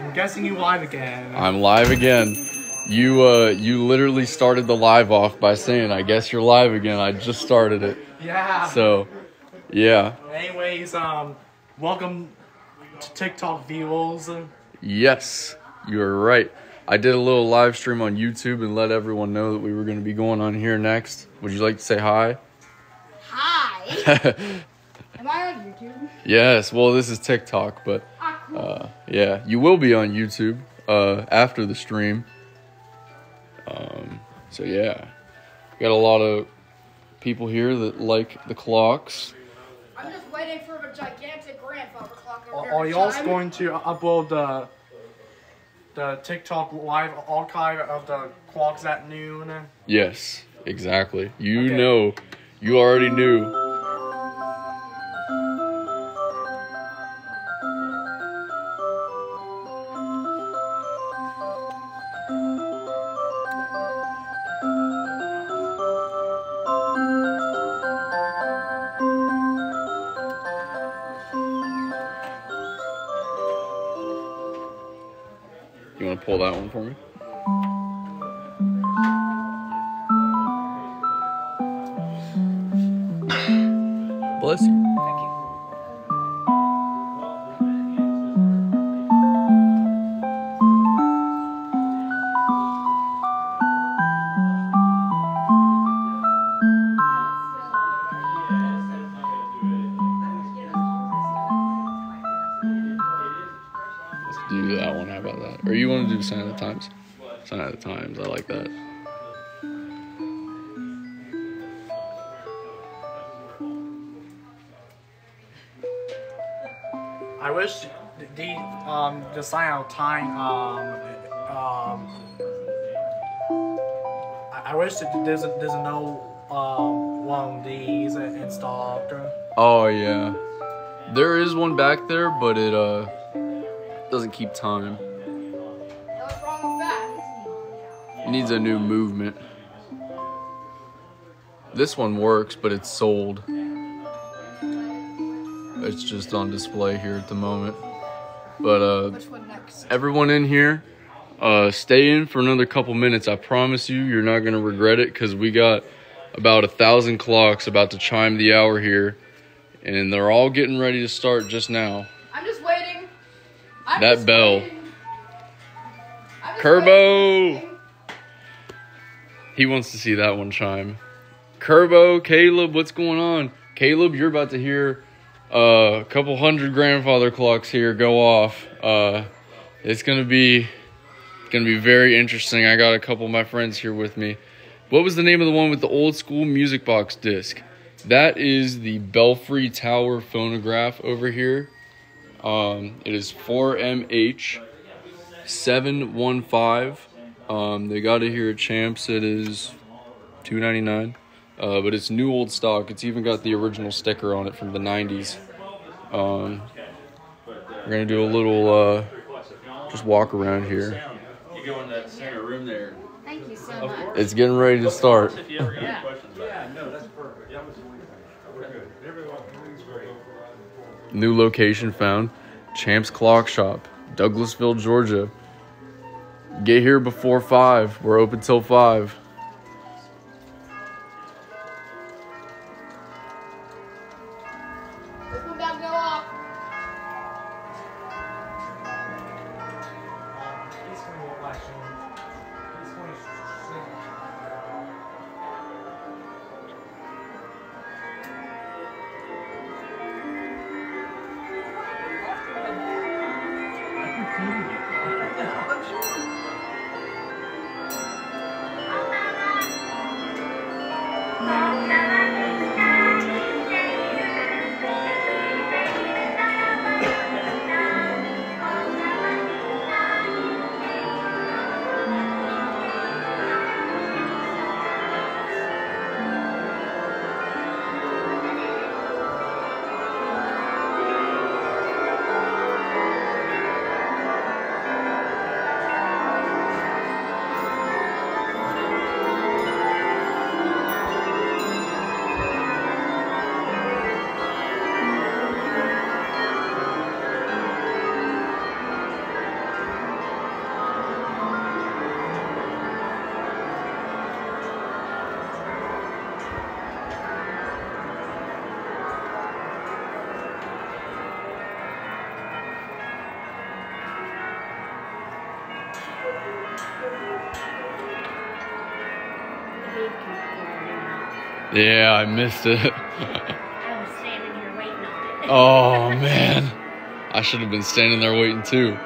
I'm guessing you live again. I'm live again. You uh you literally started the live off by saying, "I guess you're live again." I just started it. yeah. So, yeah. Anyways, um, welcome to TikTok viewers. Yes, you're right. I did a little live stream on YouTube and let everyone know that we were going to be going on here next. Would you like to say hi? Hi. Am I on YouTube? yes. Well, this is TikTok, but cool. Uh, yeah, you will be on YouTube uh, after the stream. Um, so yeah, got a lot of people here that like the clocks. I'm just waiting for a gigantic grandfather clock over Are, here are you all going to upload the the TikTok live archive of the clocks at noon? Yes, exactly. You Okay. know, you already knew. That one for me? The sign of time um um I, I wish that there's a, there's no um one of these in stock. Oh yeah, there is one back there, but it uh doesn't keep time. It needs a new movement. This one works, but it's sold. It's just on display here at the moment. But uh Which one next? everyone in here, uh, stay in for another couple minutes. I promise you, you're not gonna regret it because we got about a thousand clocks about to chime the hour here, and they're all getting ready to start just now. I'm just waiting. I'm That just bell. waiting. Kerbo! waiting. He wants to see that one chime. Kerbo, Caleb, what's going on? Caleb, you're about to hear a couple hundred grandfather clocks here go off. Uh, it's gonna be gonna be very interesting. I got a couple of my friends here with me. What was the name of the one with the old school music box disc? That is the Belfry Tower phonograph over here. Um, it is 4MH 715. Um, they got it here at Champs. It is 299. Uh, but it's new old stock. It's even got the original sticker on it from the 90s. Um, we're going to do a little uh, just walk around here. You go that center room there. Thank you so much. It's getting ready to start. New location found Champs Clock Shop, Douglasville, Georgia. Get here before 5. We're open till 5. Yeah, I missed it. I was standing here waiting on it. oh man, I should have been standing there waiting too.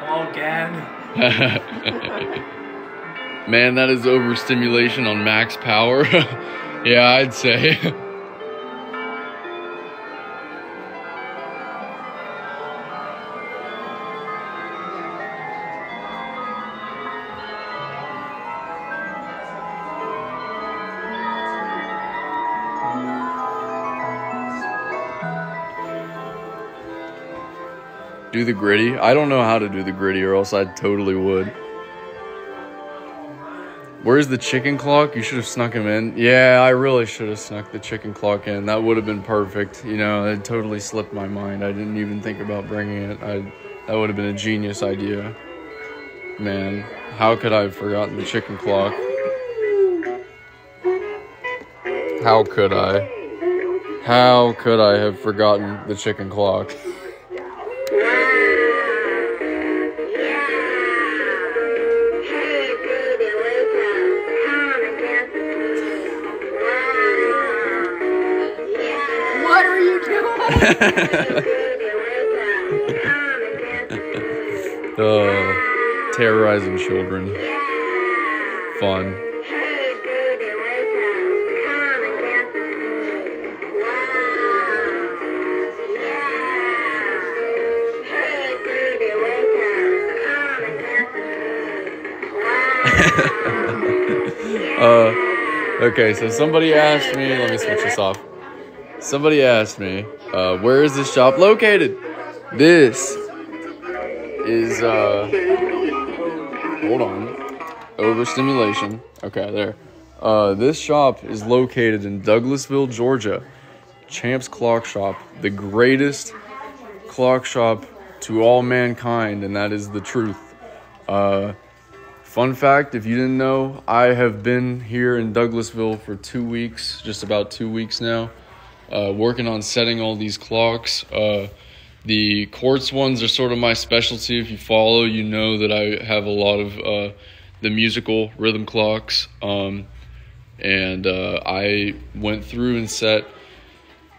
Hello again. Man, that is overstimulation on max power. yeah, I'd say. Do the griddy. I don't know how to do the griddy, or else I totally would. Where's the chicken clock? You should have snuck him in. Yeah, I really should have snuck the chicken clock in. That would have been perfect. You know, it totally slipped my mind. I didn't even think about bringing it. I that would have been a genius idea. Man, how could I have forgotten the chicken clock? How could I? How could I have forgotten the chicken clock? Uh, children. Fun. Uh, okay, so somebody asked me, let me switch this off. Somebody asked me, uh, where is this shop located? This is, uh, hold on, overstimulation. Okay, there. Uh, this shop is located in Douglasville, Georgia. Champ's Clock Shop, the greatest clock shop to all mankind, and that is the truth. Uh, fun fact if you didn't know, I have been here in Douglasville for two weeks, just about two weeks now, uh, working on setting all these clocks. Uh, the quartz ones are sort of my specialty. If you follow, you know that I have a lot of uh, the musical rhythm clocks. Um, and uh, I went through and set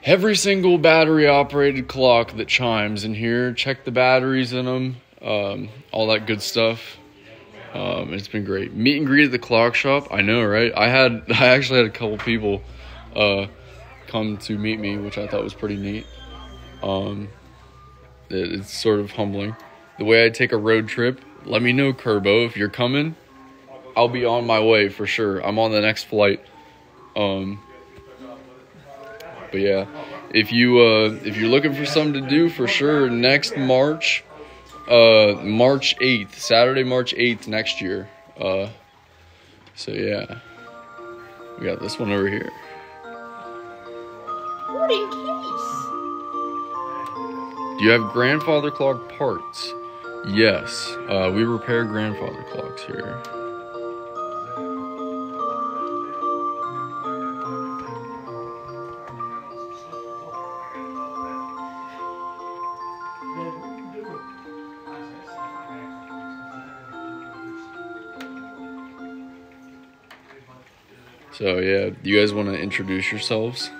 every single battery operated clock that chimes in here. Check the batteries in them, um, all that good stuff. Um, it's been great. Meet and greet at the clock shop. I know, right? I had I actually had a couple people uh, come to meet me, which I thought was pretty neat. Um, it's sort of humbling. The way I take a road trip. Let me know, Kerbo, if you're coming. I'll be on my way for sure. I'm on the next flight. Um, but yeah, if you uh, if you're looking for something to do for sure, next March, uh, March eighth, Saturday, March eighth next year. Uh, so yeah, we got this one over here. What in? Do you have grandfather clock parts? Yes, uh, we repair grandfather clocks here. So yeah, you guys want to introduce yourselves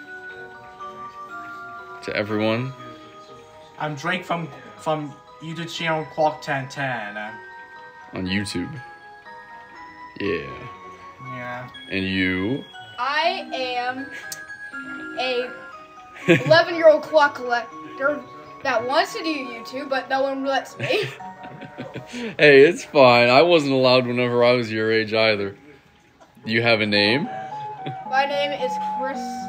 to everyone? I'm Drake from from YouTube channel Clock 1010. Uh, on YouTube. Yeah. yeah. And you? I am a 11 year old clock collector that wants to do YouTube, but no one lets me. hey, it's fine. I wasn't allowed whenever I was your age either. Do you have a name? My name is Chris.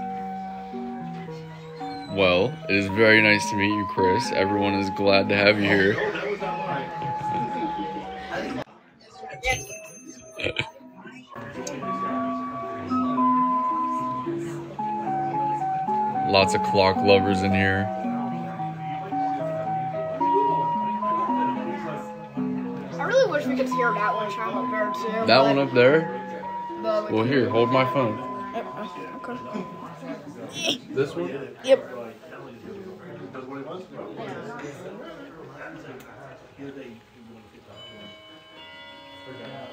Well, it is very nice to meet you, Chris. Everyone is glad to have you here. Lots of clock lovers in here. I really wish we could hear that one chime up there too. That one up there? Well, here, hold my phone. Yep, okay. This one? Yep.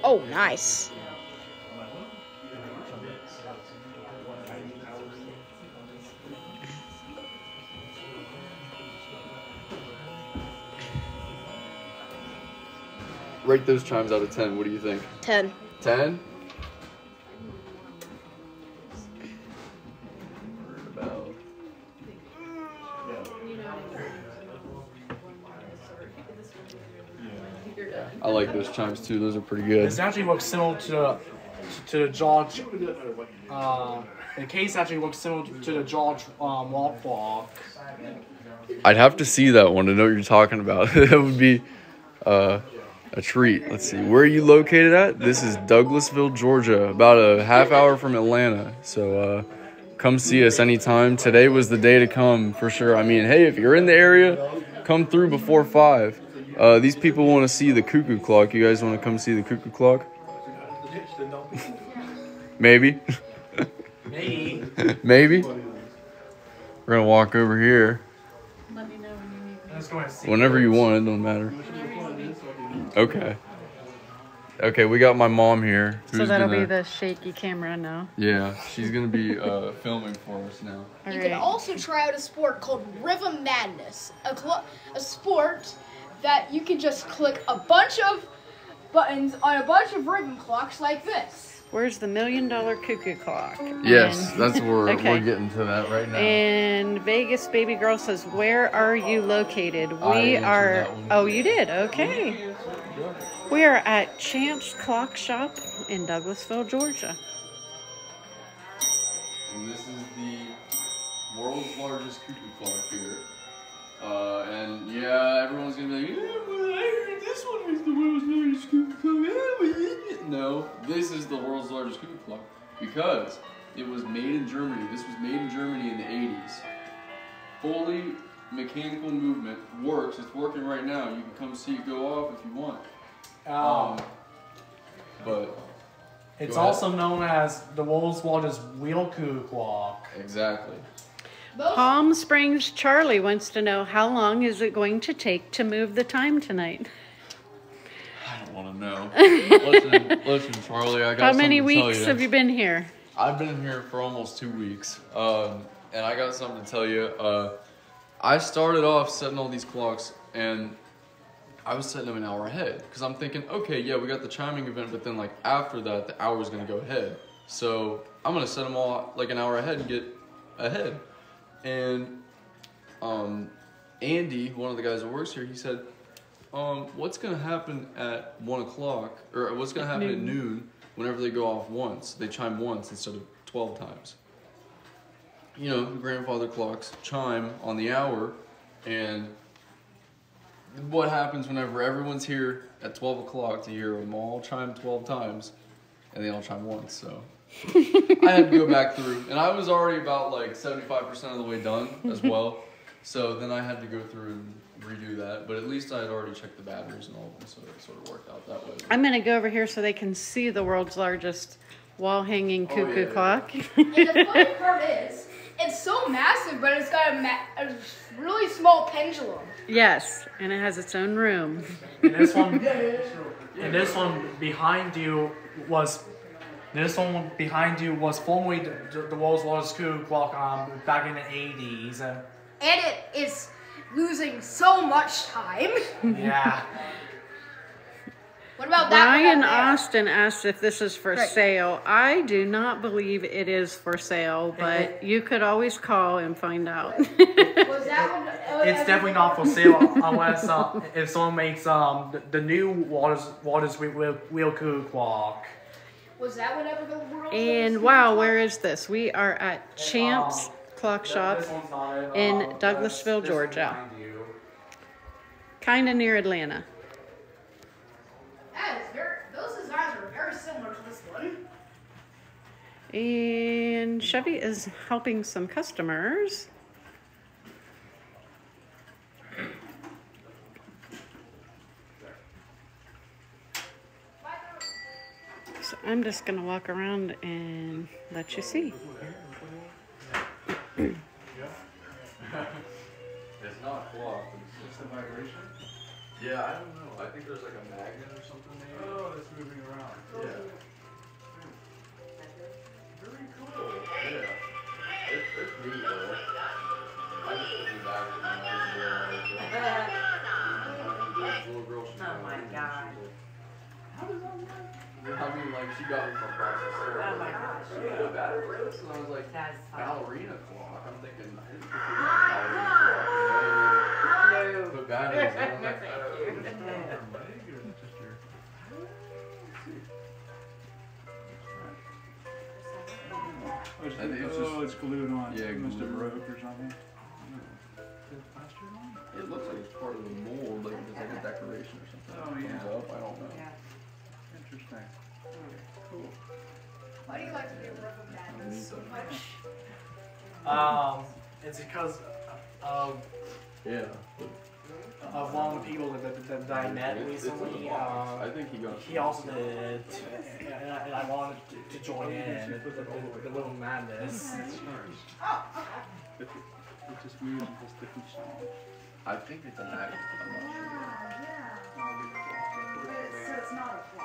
Oh, nice. Rate those chimes out of 10. What do you think? 10. 10? Chimes too. Those are pretty good. This actually looks similar to to the George. Uh, the case actually looks similar to the George um, Walk clock. I'd have to see that one to know what you're talking about. that would be uh, a treat. Let's see. Where are you located at? This is Douglasville, Georgia, about a half hour from Atlanta. So uh, come see us anytime. Today was the day to come for sure. I mean, hey, if you're in the area, come through before 5. Uh, these people want to see the cuckoo clock. You guys want to come see the cuckoo clock? Maybe. Maybe. Maybe. We're going to walk over here. Let me know when you need me. Let's go and see. Whenever you want, it don't matter. Okay. Okay, we got my mom here. So who's that'll gonna- be the shaky camera now. Yeah, she's gonna be uh, filming for us now. You All can also try out a sport called Rhythm Madness, a, a sport that you can just click a bunch of buttons on a bunch of rhythm clocks like this. Where's the million dollar cuckoo clock? Yes, And- that's where Okay. we're getting to that right now. And Vegas baby girl says, "Where are you located? We answered are. that one. Oh, you did. Okay. We are at Champs Clock Shop in Douglasville, Georgia. And this is the world's largest cuckoo clock here. Uh, and yeah, everyone's gonna be like, yeah, well, I heard this one is the world's largest cuckoo clock. Yeah, but yeah." No, this is the world's largest cuckoo clock because it was made in Germany. This was made in Germany in the 80s. Fully mechanical movement works. It's working right now. You can come see it go off if you want. Um, But it's also known as the world's largest wheel cuckoo clock. exactly. Palm Springs Charlie wants to know how long is it going to take to move the time tonight? I don't want to know. listen, listen, Charlie. I got How many something to tell weeks you. have you been here? I've been here for almost two weeks, um, and I got something to tell you. Uh, I started off setting all these clocks, and I was setting them an hour ahead because I'm thinking, okay, yeah, we got the chiming event, but then like after that, the hour is gonna go ahead. So I'm gonna set them all like an hour ahead and get ahead. And um, Andy, one of the guys that works here, he said, um, "What's gonna happen at one o'clock, or what's gonna happen at noon whenever they go off once? They chime once instead of twelve times. You know, grandfather clocks chime on the hour, and what happens whenever everyone's here at twelve o'clock to hear them all chime twelve times, and they all chime once? So." I had to go back through, and I was already about like 75% of the way done as well. So then I had to go through and redo that, but at least I had already checked the batteries and all of them, so it sort of worked out that way. I'm going to go over here so they can see the world's largest wall hanging Oh, cuckoo yeah, yeah. clock. and the funny part is, it's so massive, but it's got a, ma- a really small pendulum. yes, and it has its own room. And this one, and this one behind you was, this one behind you was formerly the, the world's largest cuckoo clock um, back in the 80s. Uh, And it is losing so much time. yeah. What about that one Ryan? Austin asked if this is for Right. sale. I do not believe it is for sale, but you could always call and find out. Was that one? It's definitely not for sale unless uh, if someone makes um the, the new Waters Waters wheel, wheel, wheel cuckoo clock. Was that whenever the world? and wow, where is this? We are at Champs Clock Shop, not it, in uh, Douglasville, this- this one Georgia. kind of near Atlanta. That is very. Those designs are very similar to this one. And Chevy is helping some customers. I'm just gonna walk around and let you see. It's not clock, it's just a vibration. Yeah, I don't know. I think there's like a magnet I mean, like, she got it from processor. Oh my gosh. Yeah, battery race, and I was like, That's fun. ballerina clock. I'm thinking, I didn't think it was ballerina clock. You No. Put batteries in. I'm like, oh. you. Leg or just your Oh, it's, I think it's oh, just- it's glued on. Yeah, it must have broke or something. It plastered on? It looks like it's part of the mold, like it's like a decoration or something. Oh, yeah. up, I don't know. Yeah. Interesting. Cool. Why do you like to do Rhythm Madness so much? Um, it's because of Yeah. of one of the people that, that, that I met It's- it's like a recently. box. Um, I think he got. he also did, and I, and I wanted to, to join in the, the, the, the little madness. It, it just moves with this different song. I think it's a magnet. I'm not So it's not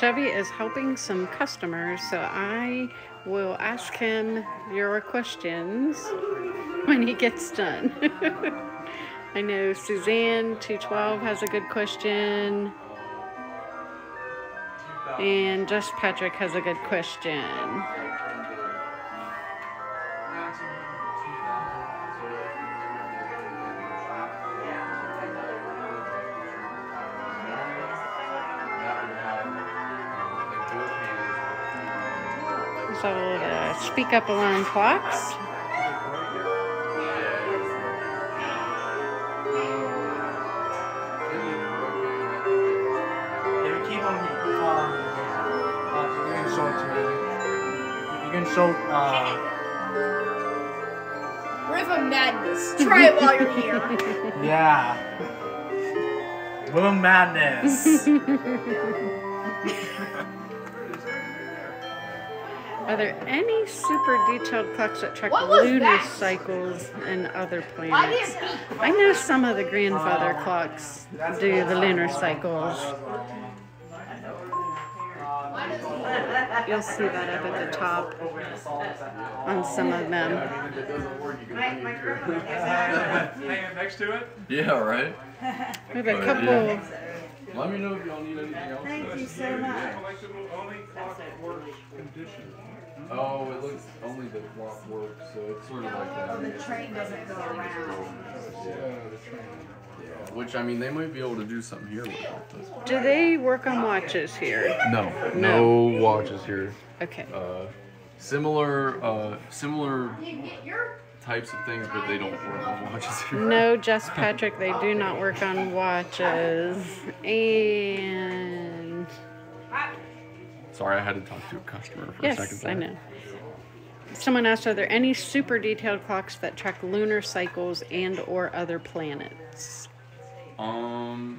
Chevy is helping some customers, so I will ask him your questions when he gets done. I know Suzanne 212 has a good question. And Just Patrick has a good question. So uh, speak up alarm clocks. If you keep on, um, uh, you can show it. You can show, uh, Rhythm Madness. Try it while you're here. yeah. Little madness. Are there any super detailed clocks that track lunar that? cycles and other planets? I know some of the grandfather clocks do the lunar cycles. You'll see that up at the top on some of them. If it doesn't work, you can My, my leave. grandmother Hanging next to it? Yeah, right? We have a couple. Let me know if y'all need anything else. Thank you so much. Like the only clock that works condition. Oh, it looks only the clock works, so it's sort of like that. The train doesn't go around. Yeah, the train. Yeah, which I mean, they might be able to do something here with it. Do they work on watches here? No, No. no watches here. Okay. Uh, similar, uh, similar You get your types of things, but they don't work on watches here. No, just Patrick, they do not work on watches. And Sorry, I had to talk to a customer for a second yes. I know. Someone asked, are there any super detailed clocks that track lunar cycles and or other planets? Um,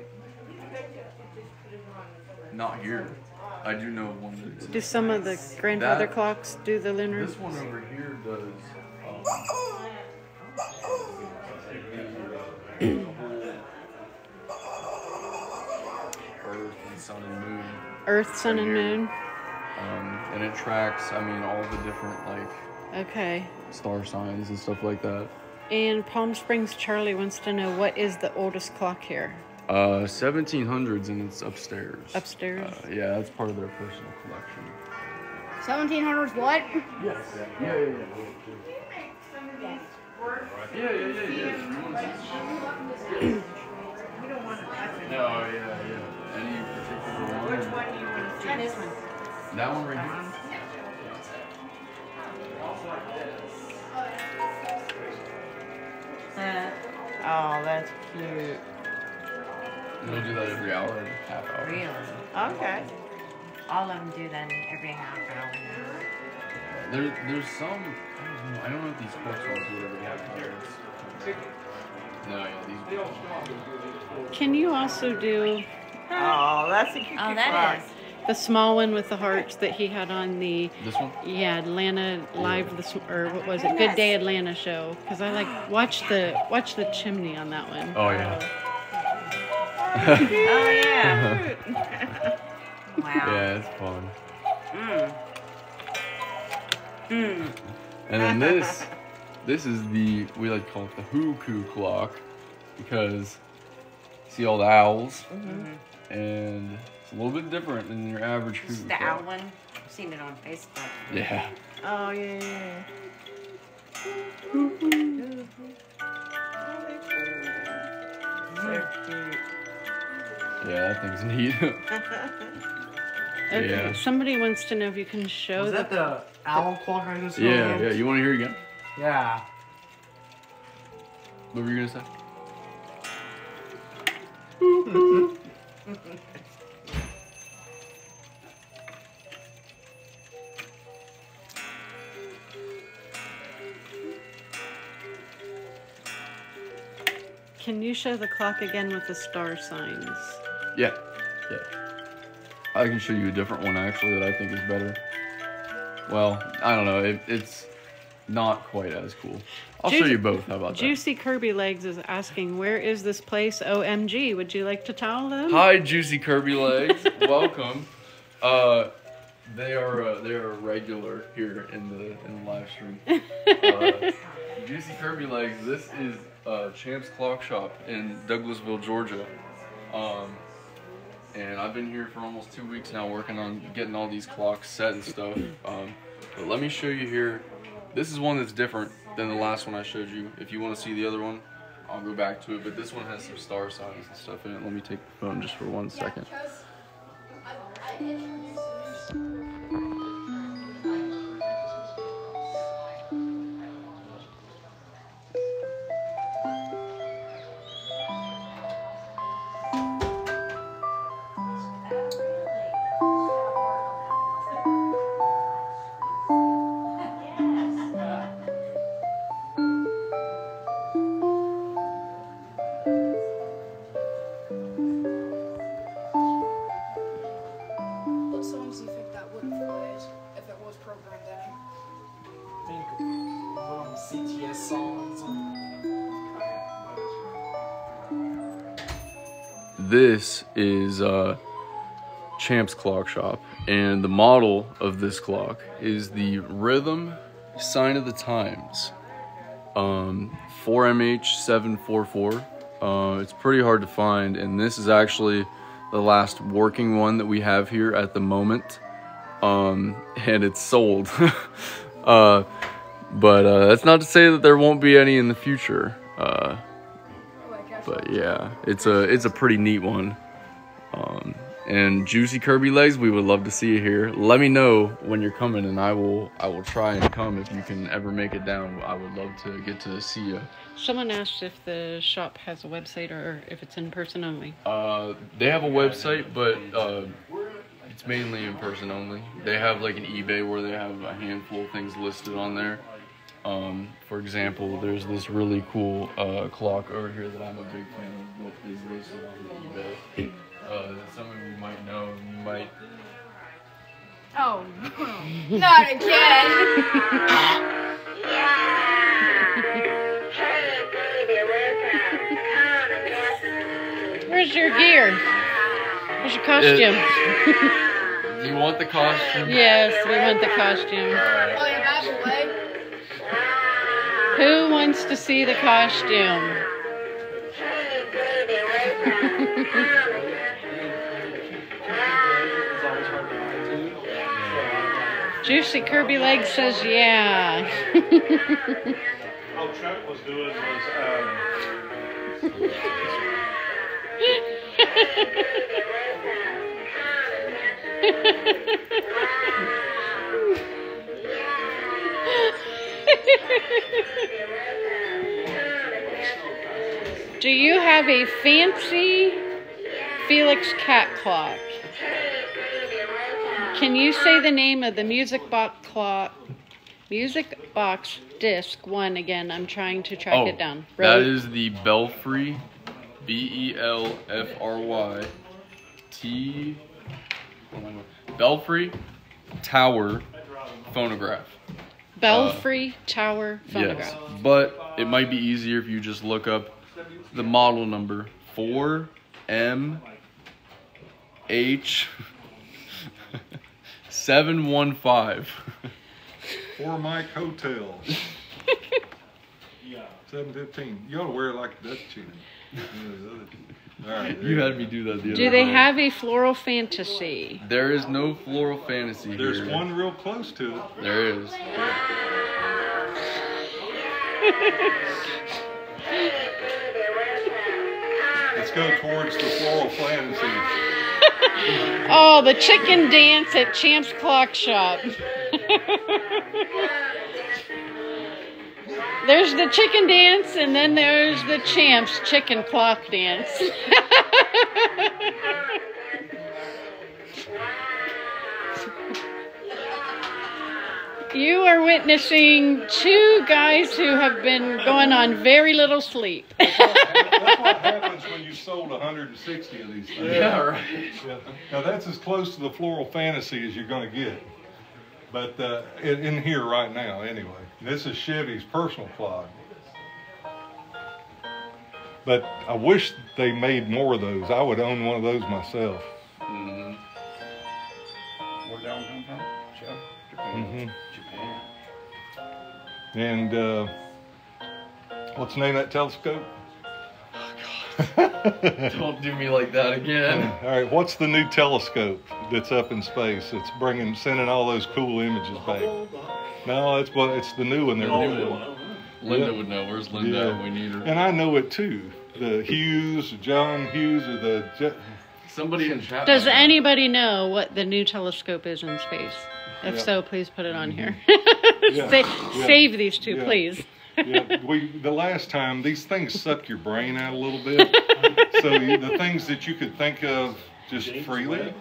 not here. I do know one that. Do some of the grandfather That- clocks do the lunar? This one over here does. Um, Earth and Sun and Moon, Earth, Sun, and. Moon? And it tracks. I mean, all the different like Okay. star signs and stuff like that. And Palm Springs Charlie wants to know what is the oldest clock here? Uh, 1700s, and it's upstairs. Upstairs? Uh, yeah, that's part of their personal collection. 1700s what? Yes. Yeah, yeah, yeah. Yeah, yeah, yeah, yeah. No, yeah, yeah. Any particular one? Which one do you want to see? This one. That one right here. Uh, oh, that's cute. We'll do that every hour and a half hour. Really? Okay. All of them do that every half hour now. There, there's some. I don't know. I don't know if these sports ones do it every half hour. No, yeah, these. Can you also do Oh, that's a oh, cute Oh, clock. that is. The small one with the hearts that he had on the This one? yeah Atlanta live this or what was it? Good Day Atlanta show because I like watch the watch the chimney on that one. Oh yeah. Oh yeah. wow. Yeah, it's fun. Mm. Mm. And then this, this is the we like to call it the Huku clock, because see all the owls, and it's a little bit different than your average It's Huku the clock. owl one. I've seen it on Facebook. Yeah. Oh, yeah, yeah. So cute. Yeah, that thing's neat. Okay, Yeah. Somebody wants to know if you can show Was the that the owl clock I just yeah, yeah. You want to hear it again? Yeah. What were you gonna say? Can you show the clock again with the star signs? Yeah, yeah. I can show you a different one actually that I think is better. Well, I don't know. It, it's not quite as cool. I'll show you both. How about that? Juicy Kirby Legs is asking, where is this place? OMG, would you like to tell them? Hi, Juicy Kirby Legs. Welcome. Uh, they are uh, they are regular here in the in the live stream. Uh, Juicy Kirby Legs. This is uh, Champ's Clock Shop in Douglasville, Georgia. Um, and I've been here for almost two weeks now, working on getting all these clocks set and stuff. Um, but let me show you here. This is one that's different than the last one I showed you. If you want to see the other one, I'll go back to it. But this one has some star signs and stuff in it. Let me take the phone just for one second. Champ's Clock Shop, and the model of this clock is the Rhythm Sign of the Times, um, 4MH744. Uh, it's pretty hard to find, and this is actually the last working one that we have here at the moment, um, and it's sold. uh, but uh, that's not to say that there won't be any in the future. Uh, but yeah, it's a it's a pretty neat one. And Juicy Kirby Legs, we would love to see you here. Let me know when you're coming, and I will I will try and come if you can ever make it down. I would love to get to see you. Someone asked if the shop has a website or if it's in person only. Uh, they have a website, but uh, it's mainly in person only. They have like an eBay where they have a handful of things listed on there. Um, for example, there's this really cool uh, clock over here that I'm a big fan of that is listed on eBay. Uh, that some of you might know, you might. Oh, not again. Where's your gear? Where's your costume? Do you want the costume? yes, we want the costume. oh, yeah, by the way, Who wants to see the costume? Juicy Kirby Legs says yeah. All Trent was doing was, um, Do you have a fancy Felix cat clock? Can you say the name of the music box clock? Music box disc one again. I'm trying to track oh, it down. Oh, that is the Belfry, B E L F R Y, T Belfry Tower phonograph. Belfry Tower phonograph. Yes, but it might be easier if you just look up the model number 4M H 715. Four Mike Hotel. yeah. Seven fifteen. You ought to wear it like a Dutch chicken. All right. You had me do that the other Do they day. have a floral fantasy? There is no floral fantasy There's here. one real close to it. There is. Let's go towards the floral fantasy. Oh, the chicken dance at Champ's Clock Shop. there's the chicken dance, and then there's the Champ's chicken clock dance. you are witnessing two guys who have been going on very little sleep. That's what happens when you sold 160 of these things. Yeah, right. Yeah. Now that's as close to the floral fantasy as you're going to get. But uh, in, in here right now, anyway. This is Chevy's personal clock. But I wish they made more of those. I would own one of those myself. Mm-hmm. Where that one come from? Joe? hmm Japan. And uh, what's the name of that telescope? Don't do me like that again. All right, what's the new telescope that's up in space? It's bringing, sending all those cool images back. No, it's what it's the new one they're doing. Linda Yeah. would know. Where's Linda? Yeah. We need her. And I know it too. The Hughes, John Hughes, or the Je- Somebody in chat. Does anybody know what the new telescope is in space? If Yeah. so, please put it on mm-hmm. here. Yeah. Sa- Yeah. Save these two, Yeah. please. yeah, we the last time these things suck your brain out a little bit. so you, the things that you could think of just freely,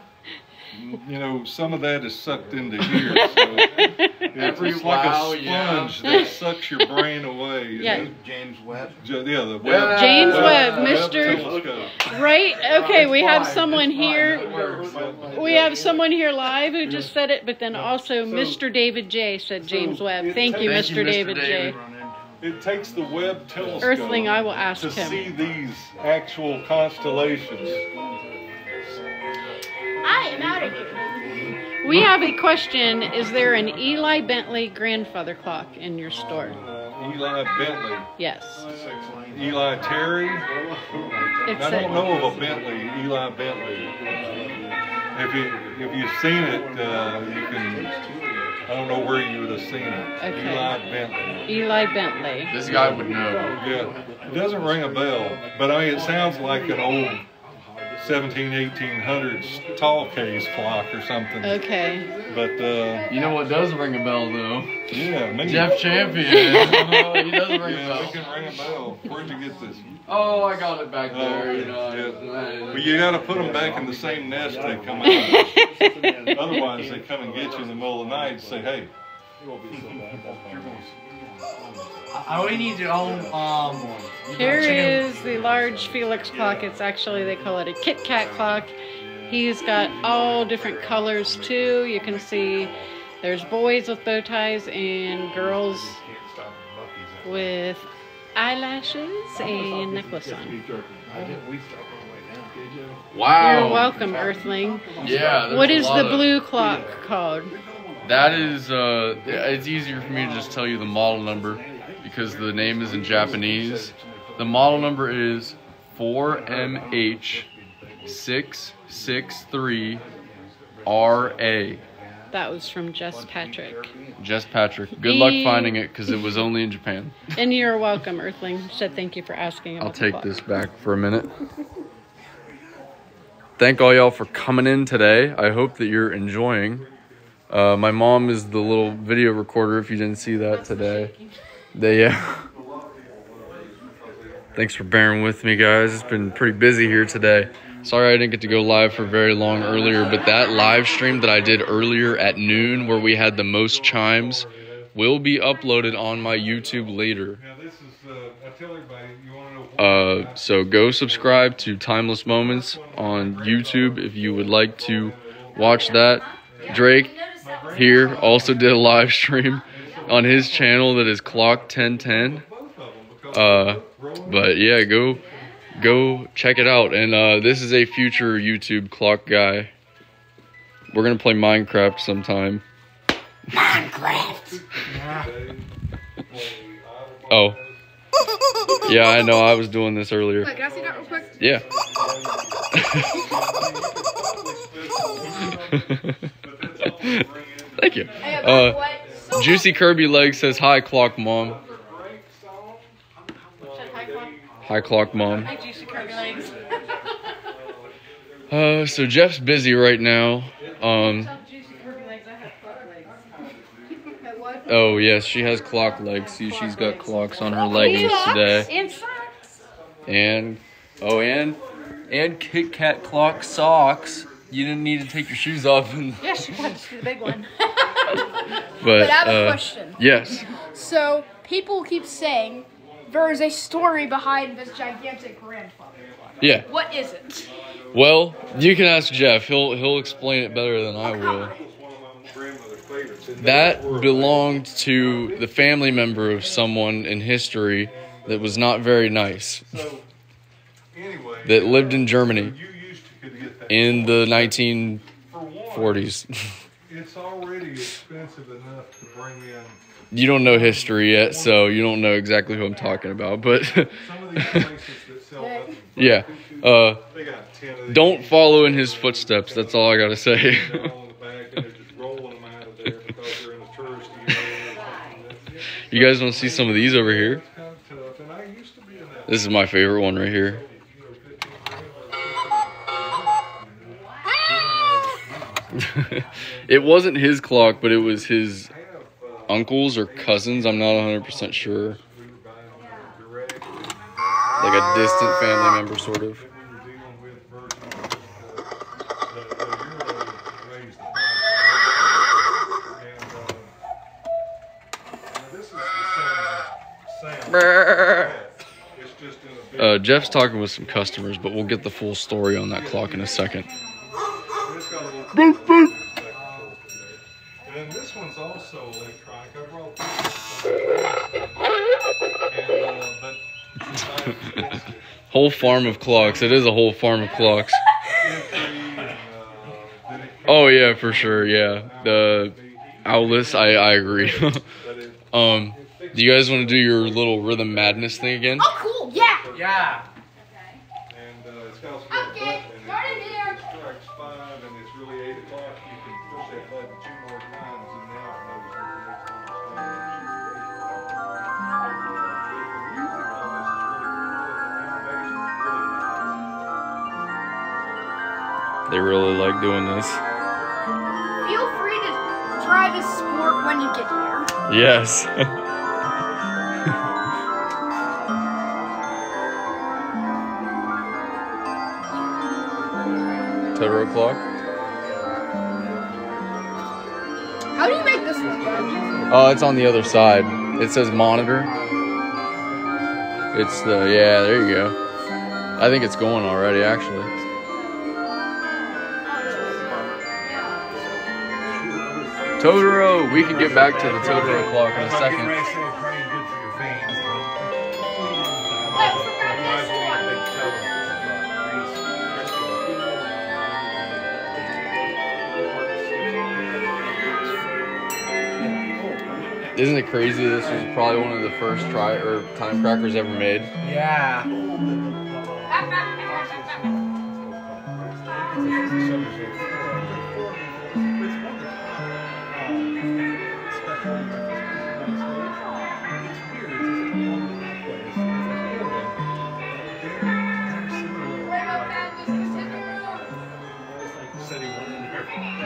you know, some of that is sucked into here. So it's, Every it's like wow, a yeah. sponge that sucks your brain away. you Yeah. know? James Webb. Ju- Yeah, the Yeah. web. James Webb, Webb, Mr. telescope. Right? Okay, we have fine, someone it's here. We have someone here live who just said it, but then also Mr. David J said James Webb. Thank you, Thank Mr. Mr. David David. J. It takes the Webb telescope Earthling, I will ask to him. see these actual constellations. I am out of here. We have a question. Is there an Eli Bentley grandfather clock in your store? Uh, Eli Bentley, Yes. Eli Terry. It's I don't know of a Bentley, Eli Bentley. If you if you've seen it, uh, you can. I don't know where you would have seen it. Okay. Eli Bentley. Eli Bentley. This guy would know. Yeah, it doesn't ring a bell, but I mean it sounds like an old 17, 1800s tall case clock or something. Okay. But uh, You know what does ring a bell though? yeah, maybe. Jeff Champion. oh, he does ring a Yeah, we bell. can ring a bell. Where'd you get this? Oh, I got it back Oh, there. You know. yeah. But you got to put them back in the same nest they come out. of. Otherwise, they come and get you in the middle of the night and say, "Hey, I I only need to own um. Here chicken- is the large Felix clock. It's actually, they call it a Kit Kat clock. He's got all different colors too. You can see there's boys with bow ties and girls with eyelashes and necklace on. Wow. You're welcome, Earthling. Yeah. there's What a the of- blue clock called? That is, uh, it's easier for me to just tell you the model number because the name is in Japanese. The model number is 4MH663RA. That was from Jess Patrick. Jess Patrick. Good luck finding it because it was only in Japan. And you're welcome, Earthling. Said thank you for asking. I'll take this back for a minute. Thank all y'all for coming in today. I hope that you're enjoying. Uh, my mom is the little video recorder. If you didn't see that today, they yeah. Thanks for bearing with me, guys. It's been pretty busy here today. Sorry I didn't get to go live for very long earlier, but that live stream that I did earlier at noon, where we had the most chimes, will be uploaded on my YouTube later. now this is." Uh. Uh, so go subscribe to Timeless Moments on YouTube if you would like to watch that. Drake here also did a live stream on his channel that is Clock 1010. Uh, but yeah, go go check it out. And uh, this is a future YouTube clock guy. We're gonna play Minecraft sometime. Minecraft. Oh. Yeah, I know. I was doing this earlier. Wait, can I see that real quick? Yeah. Thank you. Uh, what? Juicy Kirby Leg says hi, clock mom. Hi, clock mom. Hi, Juicy Kirby Legs. Uh, so Jeff's busy right now. Um, Juicy Kirby Legs, I have clock legs. Hey, what? oh yes, she has clock legs. See, she's got clocks on her leggings today. And socks. And oh, and and Kit Kat clock socks. You didn't need to take your shoes off. And, Yeah, she got the big one. but But I have a uh, question. yes, So people keep saying there is a story behind this gigantic grandfather clock. yeah. What is it? Well, you can ask Jeff. He'll he'll explain it better than I will. That belonged to the family member of someone in history that was not very nice. That lived in Germany You used to could get that. In the 1940s. It's already expensive enough to bring in You don't know history yet, so you don't know exactly who I'm talking about. But some of these places that sell nothing. yeah, uh, They got 10 of these. don't follow in his footsteps. That's all I gotta say. They're all in the back and they're just rolling them out of there because they're in a touristy area or something. You guys want to see some of these over here? It's kind of tough. And I used to be in that. This is my favorite one right here. it wasn't his clock, but it was his uncle's or cousins. I'm not 100% sure. Like a distant family member, sort of. Uh, Jeff's talking with some customers, but we'll get the full story on that clock in a second. Boop, boop. And this one's also electronic. I brought this. And, uh, Whole farm of clocks. It is a whole farm of clocks. Oh yeah, for sure. Yeah, the Owless. I I agree. um, do you guys want to do your little rhythm madness thing again? Oh, cool. Yeah. Yeah. And uh, it's got Okay, button They really like doing this. Feel free to try this sport when you get here. Yes. Totoro clock. How do you make this one, bud? Oh, it's on the other side. It says monitor. It's the yeah. There you go. I think it's going already, actually. Totoro. We can get back to the Totoro clock in a second. Isn't it crazy? This was probably one of the first try or time crackers ever made. Yeah.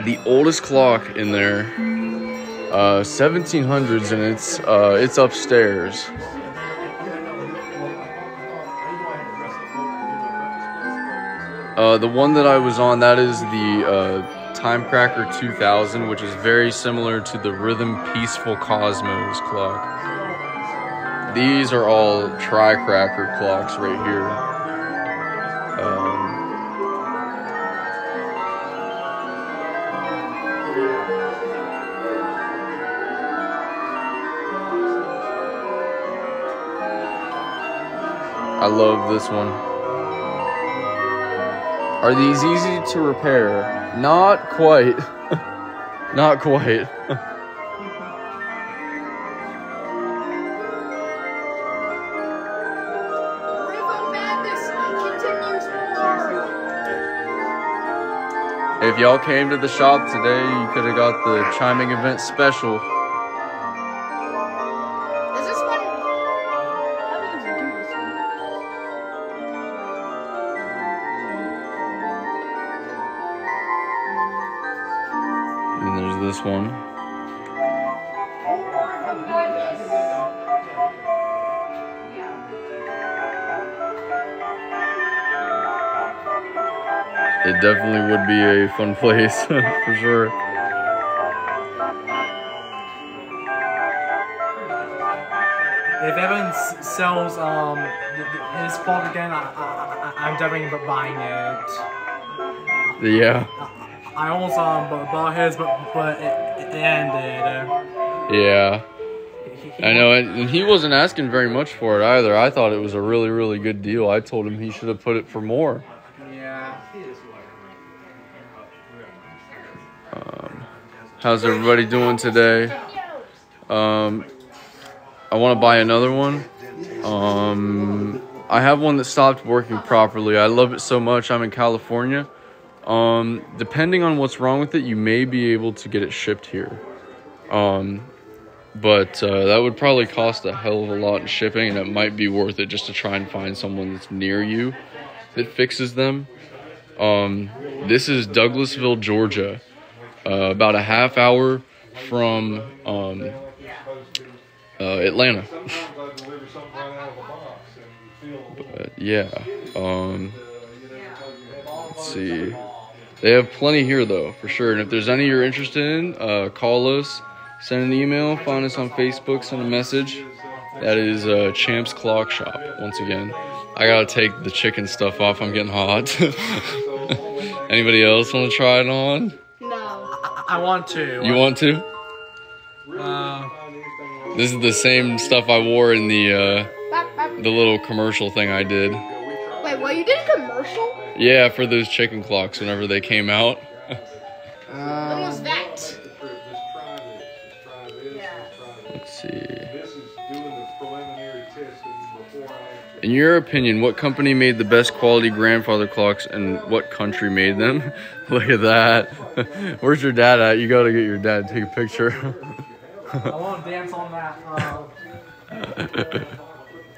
The oldest clock in there, uh, 1700s, and it's uh, it's upstairs. Uh, the one that I was on, that is the uh, Time Cracker 2000, which is very similar to the Rhythm Peaceful Cosmos clock. These are all tri-cracker clocks right here. I love this one. Are these easy to repair? Not quite. Not quite. If y'all came to the shop today, you could have got the chiming event special. It definitely would be a fun place for sure. If Evan s- sells um his phone again, I, I, I, I'm definitely bu- buying it. Yeah. I almost um bought his, but but it, it ended. Yeah. I know, and he wasn't asking very much for it either. I thought it was a really, really good deal. I told him he should have put it for more. How's everybody doing today? Um, I want to buy another one. Um, I have one that stopped working properly. I love it so much. I'm in California. Um, depending on what's wrong with it, you may be able to get it shipped here. Um, but uh, that would probably cost a hell of a lot in shipping, and it might be worth it just to try and find someone that's near you that fixes them. Um, this is Douglasville, Georgia, uh, about a half hour from um, uh, Atlanta. But yeah, um, let's see. They have plenty here though, for sure. And if there's any you're interested in, uh, call us, send an email, find us on Facebook, send a message. That is uh, Champ's Clock Shop. Once again, I gotta take the chicken stuff off. I'm getting hot. Anybody else want to try it on? No. I, I want to. You want to? Uh, This is the same stuff I wore in the uh, the little commercial thing I did. Wait, what? You did a commercial? Yeah, for those chicken clocks whenever they came out. when was that? In your opinion, what company made the best quality grandfather clocks and what country made them? Look at that. Where's your dad at? You gotta get your dad to take a picture. I want to dance on that. Uh,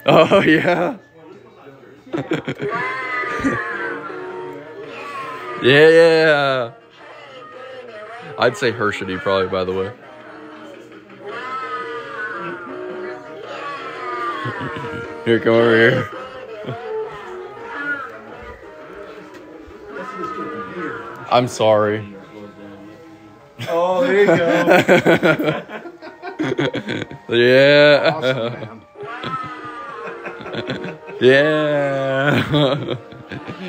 oh, yeah. yeah, yeah. I'd say Herschede probably, by the way. Here, come over here. I'm sorry. Oh, there you go. yeah. Awesome, yeah.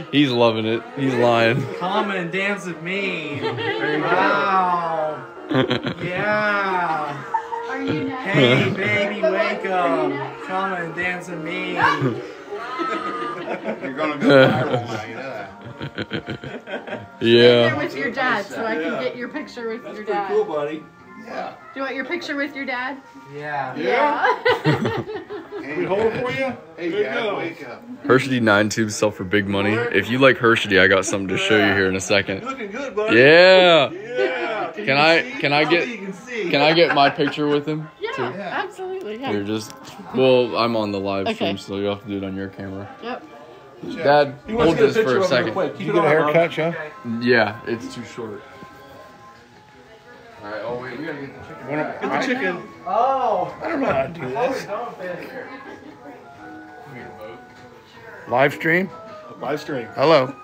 He's loving it. He's lying. come and dance with me. Wow. Yeah. Are you not? Hey, baby, wake up. Come and dance with me. You're gonna go viral now, you know that. Yeah. with your dad, so I can get your picture with your dad. Cool, buddy. Yeah. Do you want your picture with your dad? Yeah. Yeah. Hey, We hold it for you? Hey, There you Dad, go. wake up. Herschede 9 tubes sell for big money. If you like Herschede, I got something to show you here in a second. You're looking good, buddy. Yeah. Yeah. Can I can I get can I get my picture with him? yeah, too? absolutely. Yeah. Here, just well, I'm on the live stream, Okay. so you have to do it on your camera. Yep. Dad, He hold to get a this for a of him real second. quick. Keep You get a haircut, yeah? Yeah, it's too short. All right. Oh wait, we gotta get the chicken. Wanna- Get the chicken. Oh. I don't know how to do oh, this. Live stream? Live stream. Hello.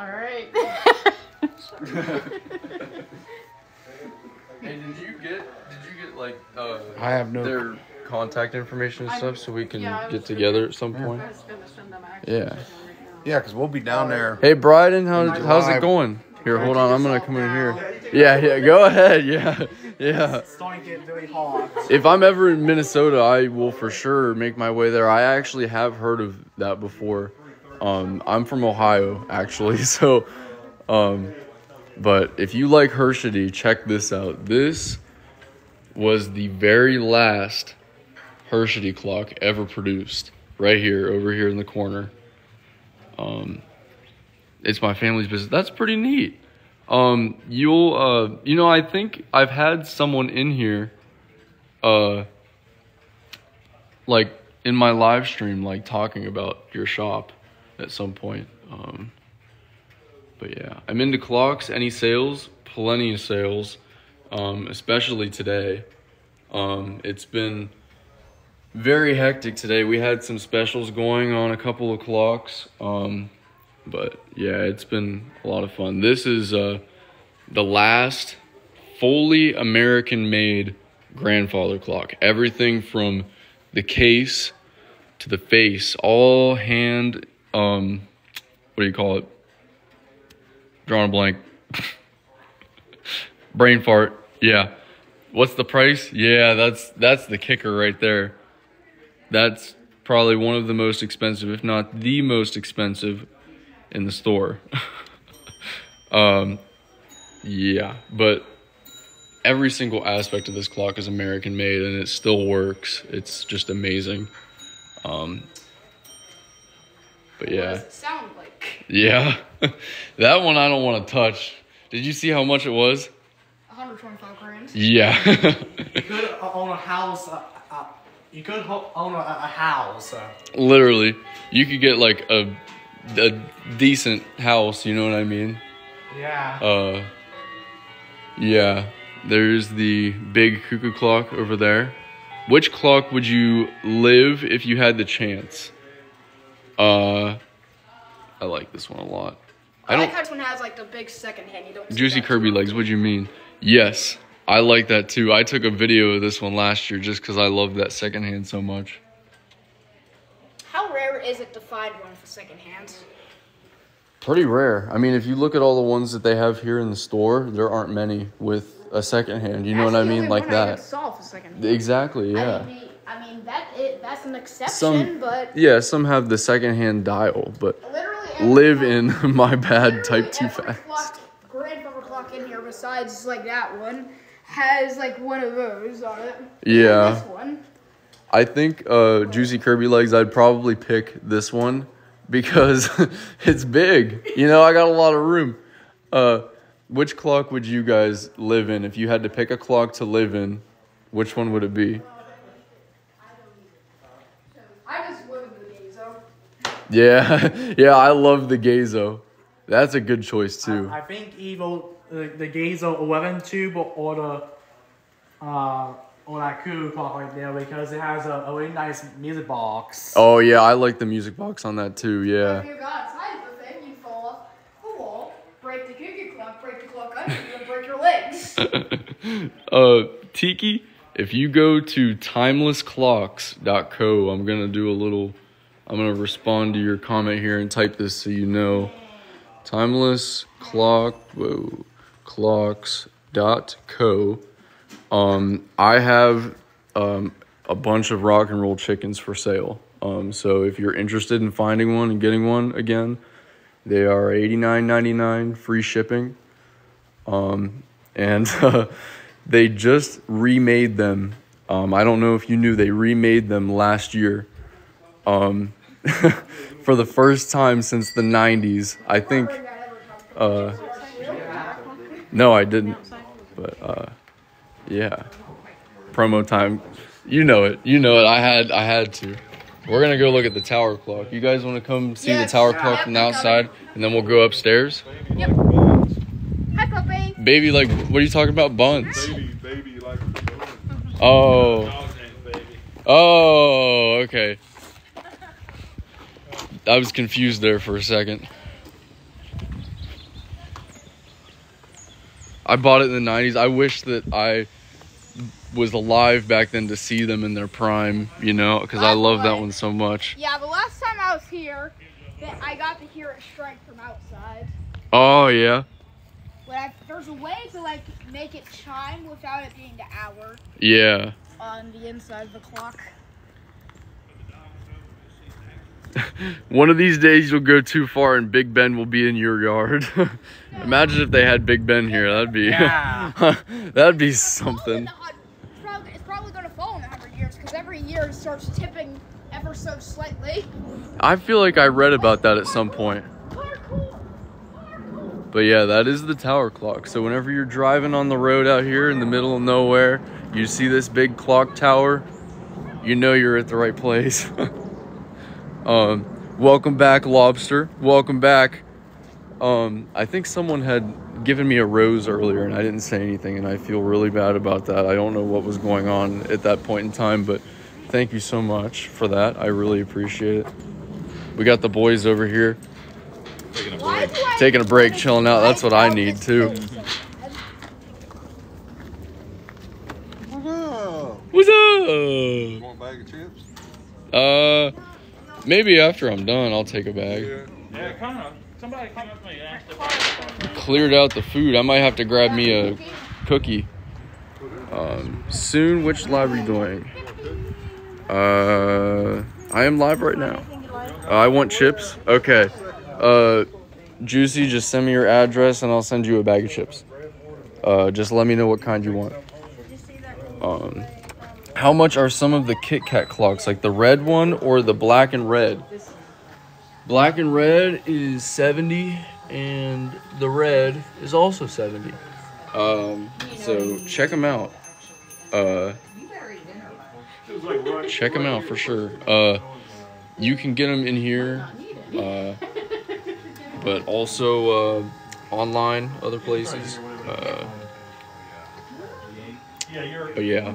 All right. Hey, did you get did you get like uh I have no. their contact information and stuff so we can Yeah, I was get gonna- together at some point? I was gonna send them Yeah. right. Yeah, because we'll be down there. Hey, Bryden, how, how's it going? Here, hold on. I'm gonna come in here. Yeah, yeah. Go ahead. Yeah, yeah. It's starting to get very hot. If I'm ever in Minnesota, I will for sure make my way there. I actually have heard of that before. Um, I'm from Ohio, actually, so. Um, but if you like Herschede, check this out. This was the very last Herschede clock ever produced, right here, over here in the corner. Um, it's my family's business. That's pretty neat. Um, you'll, uh, you know, I think I've had someone in here, uh, like in my live stream, like talking about your shop at some point. Um, but yeah, I'm into clocks. Any sales? Plenty of sales, um, especially today. Um, it's been very hectic today. We had some specials going on a couple of clocks. Um, but yeah, it's been a lot of fun. This is uh, the last fully American made grandfather clock. Everything from the case to the face, all hand, um, what do you call it? Drawing a blank. Brain fart. Yeah. What's the price? Yeah, that's that's the kicker right there. That's probably one of the most expensive, if not the most expensive in the store. um, yeah, but every single aspect of this clock is American made and it still works. It's just amazing. Um, but What yeah, does it sound like? yeah, that one I don't want to touch. Did you see how much it was? 125 grand. Yeah. You could own a house. Uh, uh, you could own a, a house. Uh, Literally, you could get like a a decent house, you know what I mean? yeah. Uh, yeah. There's the big cuckoo clock over there. Which clock would you live if you had the chance? Uh, I like this one a lot. I, I like don't. how this one has like the big second hand. You don't. Juicy. Kirby legs. What do you mean? Yes, I like that too. I took a video of this one last year just because I love that second hand so much. How rare is it to find one for second hand? Pretty rare. I mean, if you look at all the ones that they have here in the store, there aren't many with a second hand. You know what I mean? Like that. Saw for second hand. Exactly. I Yeah. I mean that it, that's an exception, Some. but Yeah. Some have the second hand dial, but live clock- in my bad type two fast. Clock, grandfather clock in here, besides like that one, has like one of those on it. Yeah. This one. I think uh, Juicy Kirby Legs, I'd probably pick this one because it's big. You know, I got a lot of room. Uh, which clock would you guys live in? If you had to pick a clock to live in, which one would it be? I just live in the Gazo. Yeah, yeah, I love the Gazo. That's a good choice too. I think either the, the Gazo 11 tube or the uh or that cool clock right there because it has a, a really nice music box. Oh yeah, I like the music box on that too. If Yeah. you got inside the thing, you fall off the wall, break the cuckoo clock, break the clock under and break your legs. uh, Tiki, if you go to timelessclocks.co, I'm gonna do a little. I'm gonna respond to your comment here and type this so you know. Timeless clock whoa, clocks.co. Um, I have um, a bunch of rock and roll chickens for sale. Um, so if you're interested in finding one and getting one again, they are $89.99 free shipping. Um, and uh, they just remade them. Um, I don't know if you knew they remade them last year. Um, for the first time since the 90s. I think. Uh, no, I didn't. But uh, yeah, promo time. You know it. You know it. I had. I had to. We're gonna go look at the tower clock. You guys want to come see Yes. the tower clock from the outside, and then we'll go upstairs. Hi, puppy. Baby, like, what are you talking about? Buns. Baby, baby, like Oh. Dog's name's Baby. Oh, okay. I was confused there for a second. I bought it in the 90s. I wish that I was alive back then to see them in their prime, you know, because I love that one so much. Yeah, the last time I was here, I got to hear it strike from outside. Oh, yeah. like there's a way to like make it chime without it being the hour Yeah. on the inside of the clock. One of these days you'll go too far and Big Ben will be in your yard. Imagine if they had Big Ben here. That'd be Yeah. that'd be something. It's probably, it's probably going to fall in a hundred years because every year it starts tipping ever so slightly. I feel like I read about that at some point. But yeah, that is the tower clock. So whenever you're driving on the road out here in the middle of nowhere, you see this big clock tower, you know you're at the right place. Um, welcome back, lobster. Welcome back. Um, I think someone had given me a rose earlier and I didn't say anything and I feel really bad about that. I don't know what was going on at that point in time, but thank you so much for that. I really appreciate it. We got the boys over here Why do I taking a break, chilling out. That's what I need too. so bad? What's up? Want a bag of chips? Uh, maybe after I'm done, I'll take a bag. Yeah, kind of. Somebody came up to me and asked if I Cleared out the food. I might have to grab me a cookie. Um, soon. Which live are you doing? Uh, I am live right now. Uh, I want chips. Okay. Uh, Juicy, just send me your address and I'll send you a bag of chips. Uh, just let me know what kind you want. Um, how much are some of the Kit Kat clocks? Like the red one or the black and red? Black and red is 70 and the red is also 70. Um, so check them out. Uh, check them out for sure. Uh, you can get them in here, uh, but also uh, online, other places. Uh, but yeah.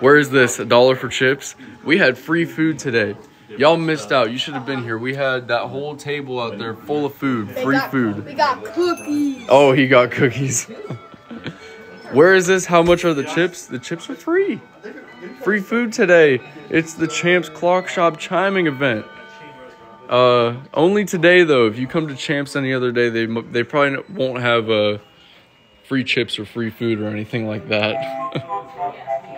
Where is this? A dollar for chips? We had free food today. Y'all missed out. You should have been here. We had that whole table out there full of food, free got- food. We got cookies. Oh, he got cookies. Where is this? How much are the chips? The chips are free. Free food today. It's the Champs Clock Shop chiming event. Uh, only today though. If you come to Champs any other day, they they probably won't have uh free chips or free food or anything like that.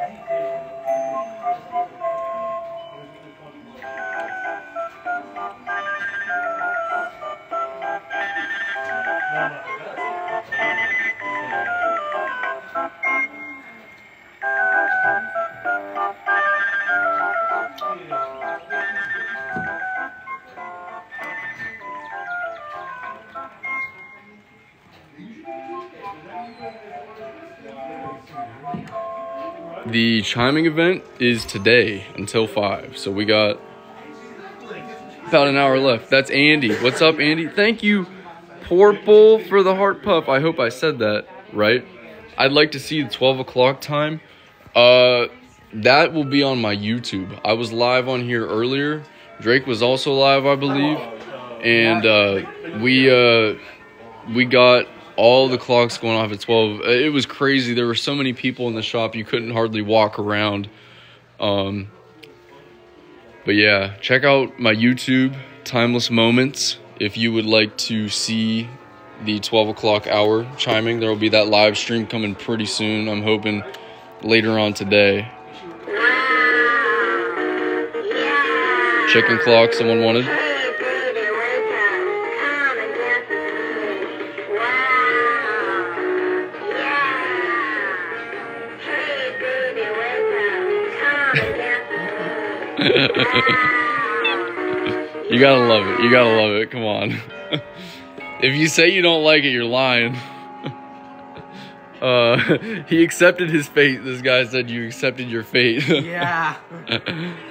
the chiming event is today until five. So we got about an hour left. That's Andy. What's up, Andy? Thank you, Purple, for the heart puff. I hope I said that right. I'd like to see the 12 o'clock time. Uh, that will be on my YouTube. I was live on here earlier. Drake was also live, I believe, and uh, we uh, we got all the clocks going off at 12. Uh, It was crazy. There were so many people in the shop, you couldn't hardly walk around. Um, but yeah, check out my YouTube, Timeless Moments, if you would like to see the 12 o'clock hour chiming. There will be that live stream coming pretty soon. I'm hoping later on today. Chicken clock, someone wanted. You gotta love it. You gotta love it. Come on. if you say you don't like it, you're lying. Uh, he accepted his fate. This guy said you accepted your fate. Yeah.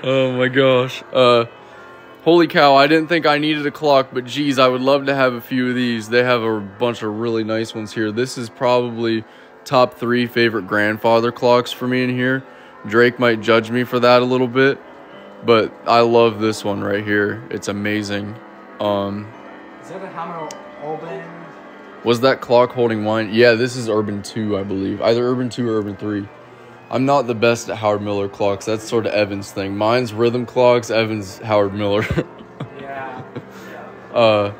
oh my gosh. Uh, holy cow! I didn't think I needed a clock, but geez, I would love to have a few of these. They have a bunch of really nice ones here. This is probably top three favorite grandfather clocks for me in here. Drake might judge me for that a little bit, but I love this one right here. It's amazing. Um, Is that a Hammer was that clock holding wine? Yeah, this is Urban 2, I believe. Either Urban 2 or Urban 3. I'm not the best at Howard Miller clocks. That's sort of Evan's thing. Mine's rhythm clocks, Evan's Howard Miller. Yeah. uh,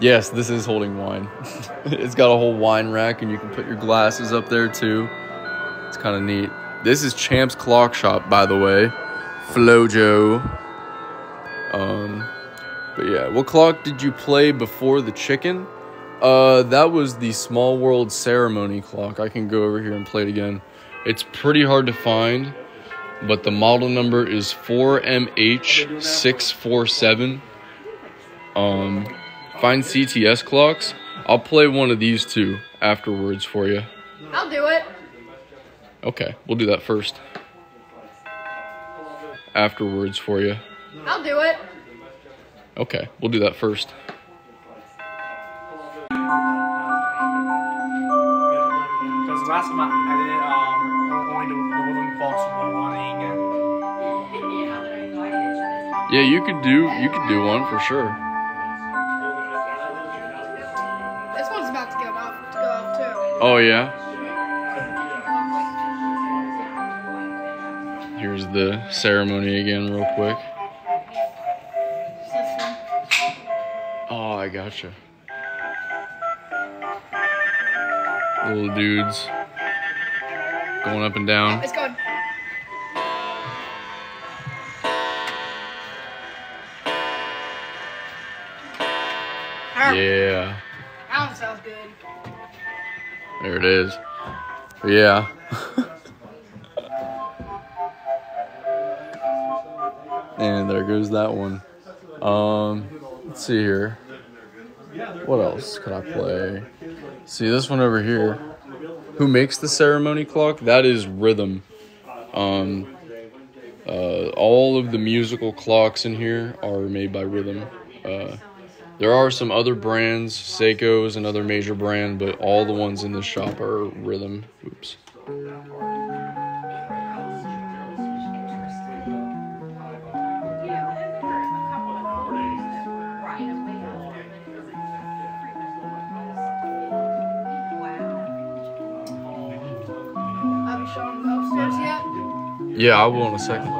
Yes, this is holding wine. it's got a whole wine rack, and you can put your glasses up there too. It's kind of neat. This is Champ's Clock Shop, by the way. Flojo. Um, but yeah, what clock did you play before the chicken? Uh, that was the Small World Ceremony clock. I can go over here and play it again. It's pretty hard to find, but the model number is 4MH647. Um, find CTS clocks. I'll play one of these two afterwards for you. I'll do it. Okay, we'll do that first. Afterwards for you. I'll do it. Okay, we'll do that first. Because last time I, I did it, um, going to the Woodland Falls running and Yeah, you could do you could do one for sure. This one's about to go off, to go off too. Oh yeah. Here's the ceremony again, real quick. Oh, I gotcha. Little dudes going up and down. It's going. Yeah, That one sounds good. there it is. Yeah. Goes that one. Um, let's see here. What else could I play? See this one over here. Who makes the ceremony clock? That is Rhythm. Um, uh, all of the musical clocks in here are made by Rhythm. Uh, there are some other brands, Seiko is another major brand, but all the ones in this shop are Rhythm. Yeah, I will in a second.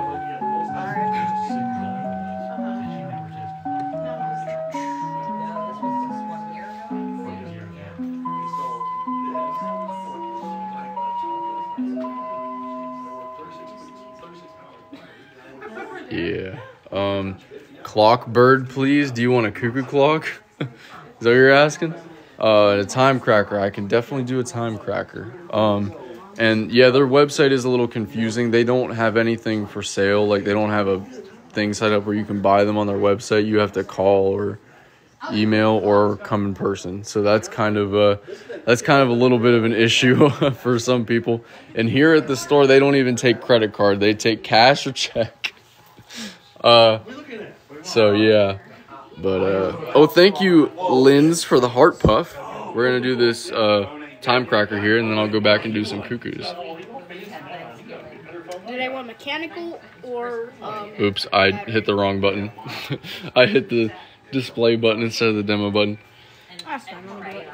Yeah. Um, clock bird, please. Do you want a cuckoo clock? Is that what you're asking? Uh, a time cracker. I can definitely do a time cracker. Um, and yeah, their website is a little confusing. They don't have anything for sale. Like they don't have a thing set up where you can buy them on their website. You have to call or email or come in person. So that's kind of a that's kind of a little bit of an issue for some people. And here at the store, they don't even take credit card. They take cash or check. Uh, so yeah. But uh, oh, thank you, Linz, for the heart puff. We're gonna do this uh, time cracker here, and then I'll go back and do some cuckoos. Do they want mechanical or um? Oops, I hit the wrong button. I hit the display button instead of the demo button. That's. I'll do it.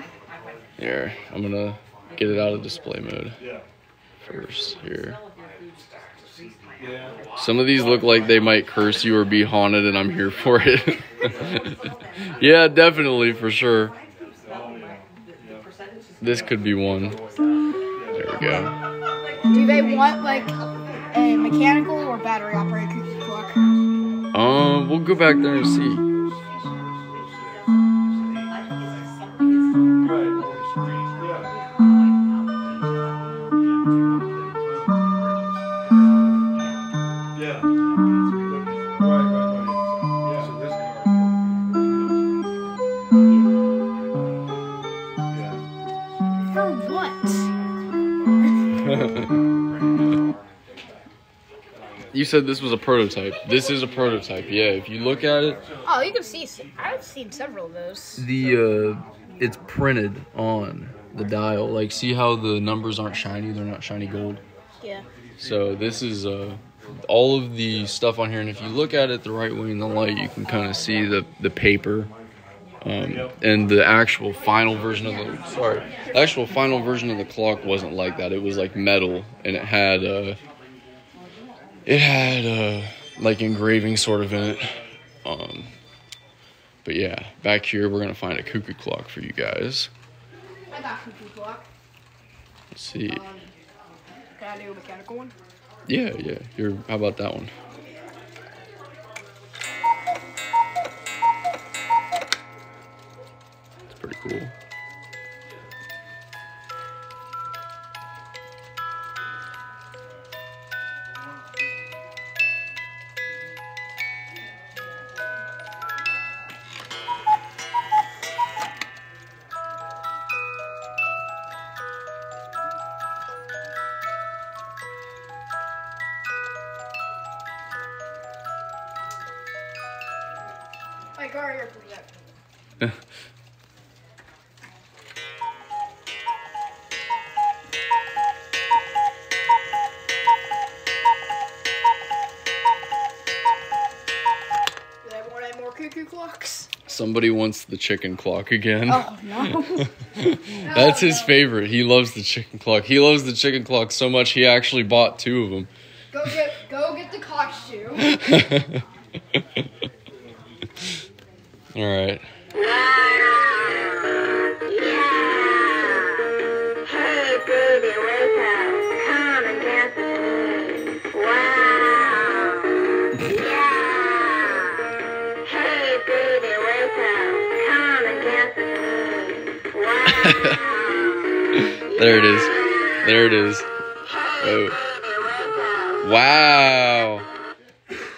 Here, I'm gonna get it out of display mode first. Here. Some of these look like they might curse you or be haunted, and I'm here for it. yeah, definitely, for sure. This could be one. There we go. Do they want like a mechanical or battery operated clock? Um, we'll go back there and see. Said this was a prototype. This is a prototype. Yeah, if you look at it, Oh, you can see. I've seen several of those. the uh, it's printed on the dial. Like, see how the numbers aren't shiny? They're not shiny gold. Yeah. So this is uh, all of the stuff on here, and if you look at it the right way in the light, you can kind of see the the paper. Um, and the actual final version of the sorry, the actual final version of the clock wasn't like that. It was like metal, and it had uh, it had uh, like engraving sort of in it. Um, but yeah, back here we're gonna find a cuckoo clock for you guys. I got cuckoo clock. Let's see. Um, can I do a mechanical one? Yeah, yeah. Here, how about that one? It's pretty cool. Somebody wants the chicken clock again. Oh, no. That's his favorite. He loves the chicken clock. He loves the chicken clock so much he actually bought two of them. Go get, go get the costume. All right. There it is. There it is. Oh. Wow.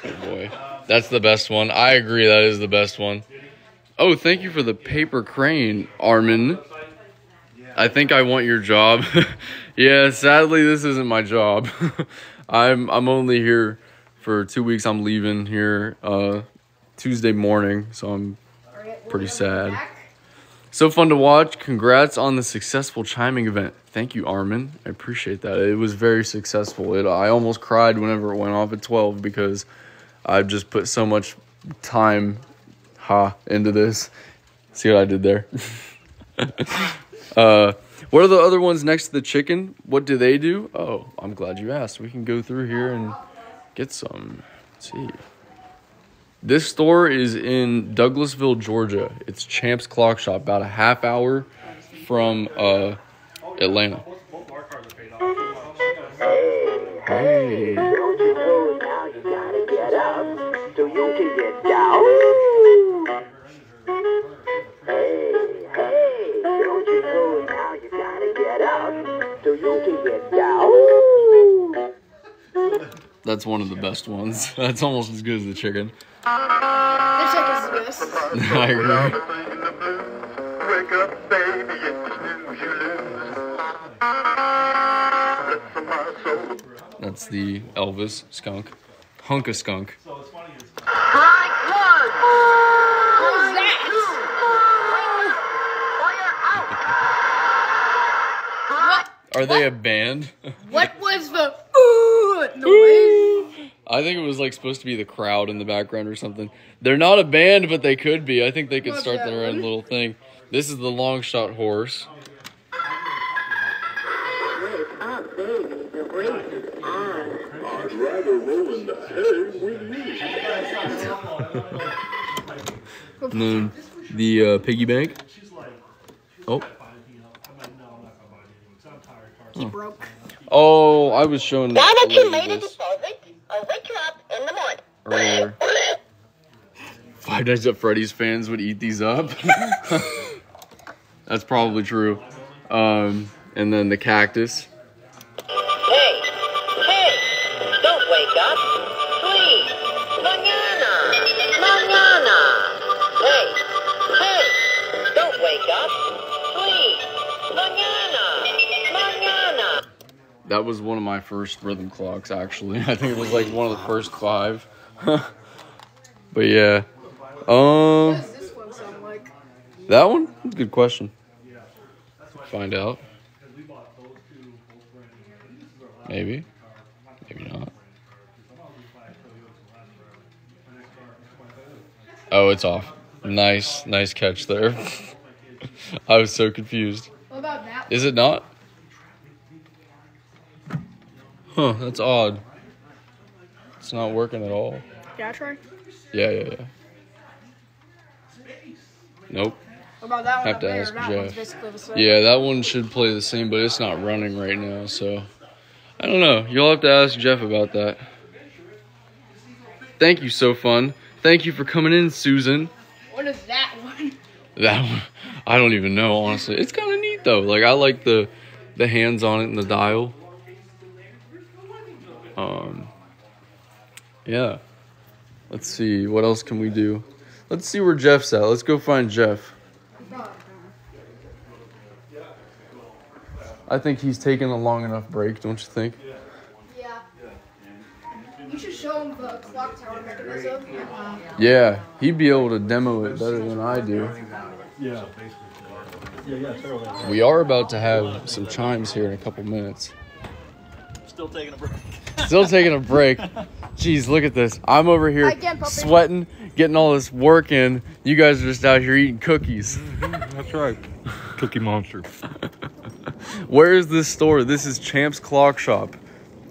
Oh boy. That's the best one. I agree that is the best one. Oh, thank you for the paper crane, Armin. I think I want your job. yeah, sadly this isn't my job. I'm I'm only here for 2 weeks. I'm leaving here uh Tuesday morning, so I'm pretty sad. So fun to watch. Congrats on the successful chiming event. Thank you, Armin. I appreciate that. It was very successful. It, I almost cried whenever it went off at 12 because I've just put so much time ha into this. See what I did there? uh, what are the other ones next to the chicken? What do they do? Oh, I'm glad you asked. We can go through here and get some. Let's see. This store is in Douglasville, Georgia. It's Champ's Clock Shop, about a half hour from uh, Atlanta. Hey. Don't you know now you gotta get up so you can get down? Hey, hey, don't you know now you gotta get up so you can get down? That's one of the best ones. That's almost as good as the chicken. The chicken's this. I agree. Wake up, baby, it's the news you lose. Bless my soul. That's the Elvis skunk. Hunk a skunk. Who's that? Are they a band? What was the ooh noise? I think it was like supposed to be the crowd in the background or something. They're not a band, but they could be. I think they could start their own little thing. This is the long shot horse. Wake up, baby, the race is on. I'd rather roll in the hay with me. And then the uh, piggy bank. Oh. He broke. Oh, I was showing Now that the you lady made a this deposit, I'll wake you up in the morning. earlier. Five Nights at Freddy's fans would eat these up. That's probably true. Um, and then the cactus. That was one of my first rhythm clocks, actually. I think it was like one of the first five. but yeah. Um, What one like? that one? Good question. Find out. Maybe. Maybe not. Oh, it's off. Nice, nice catch there. I was so confused. What about that? Is it not? Huh, that's odd. It's not working at all. Yeah, try. Yeah, yeah, yeah. Nope. What about that one Have to there? ask that one's Jeff. basically the same. Yeah, that one should play the same, but it's not running right now, so I don't know. You'll have to ask Jeff about that. Thank you, so fun. Thank you for coming in, Susan. What is that one? That one, I don't even know, honestly. It's kind of neat though. Like I like the the hands on it and the dial. Um, yeah. Let's see what else can we do. Let's see where Jeff's at. Let's go find Jeff. I think he's taken a long enough break, don't you think? Yeah. You should show him the clock tower mechanism. Yeah, he'd be able to demo it better than I do. Yeah. Yeah, yeah. We are about to have some chimes here in a couple minutes. Still taking a break. Still taking a break. Jeez, look at this. I'm over here Again, sweating, getting all this work in. You guys are just out here eating cookies. That's right. Cookie Monster. Where is this store? This is Champ's Clock Shop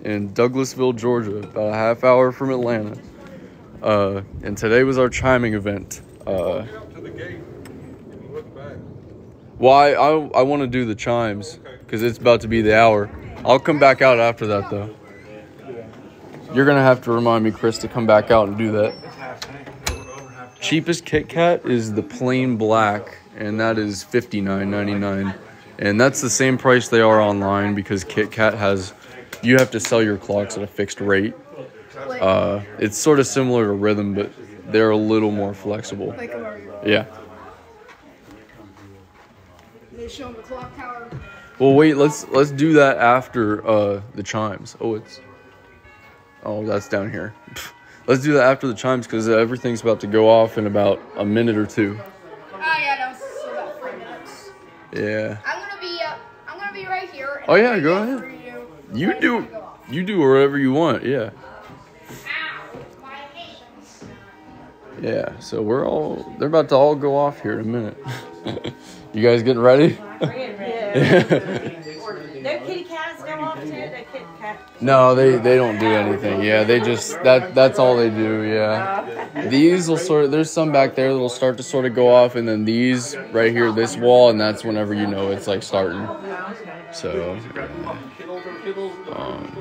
in Douglasville, Georgia, about a half hour from Atlanta. Uh, and today was our chiming event. Uh, To the gate. Why I I want to do the chimes because it's about to be the hour. I'll come back out after that though. You're gonna have to remind me, Chris, to come back out and do that. Cheapest Kit-Cat is the plain black, and that is fifty nine ninety nine, and that's the same price they are online because Kit-Cat has you have to sell your clocks at a fixed rate. Uh, it's sort of similar to Rhythm, but they're a little more flexible. Like a Mario. Yeah. They show him the clock tower. Well, wait. Let's let's do that after uh, the chimes. Oh, it's. Oh, that's down here. Let's do that after the chimes because everything's about to go off in about a minute or two. Oh yeah, no, so about three minutes. Yeah. I'm gonna be, uh, I'm gonna be right here. Oh yeah, go ahead. you. You do you do whatever you want. Yeah. Ow, my hands. Yeah. So we're all they're about to all go off here in a minute. you guys getting ready? No kitty cats go off too. The kit cat. No, they they don't do anything. Yeah, they just that that's all they do. Yeah. These will sort of there's some back there that'll start to sort of go off, and then these right here, this wall, and that's whenever you know it's like starting. So. Um,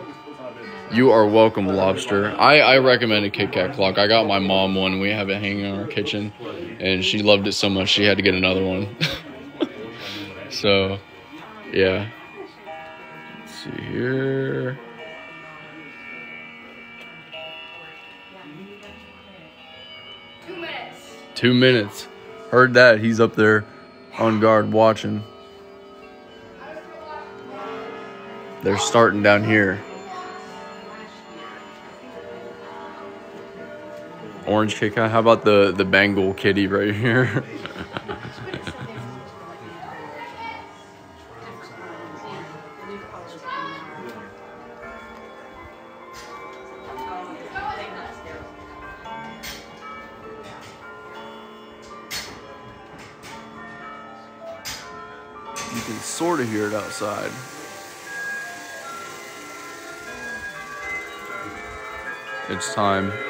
you are welcome, lobster. I, I recommend a Kit-Cat clock. I got my mom one. We have it hanging in our kitchen, and she loved it so much she had to get another one. so, yeah. Let's see here. Two minutes. Two minutes. Heard that. He's up there on guard watching. They're starting down here. Orange Kit-Cat. How about the, the Bengal kitty right here? you can sort of hear it outside. It's time.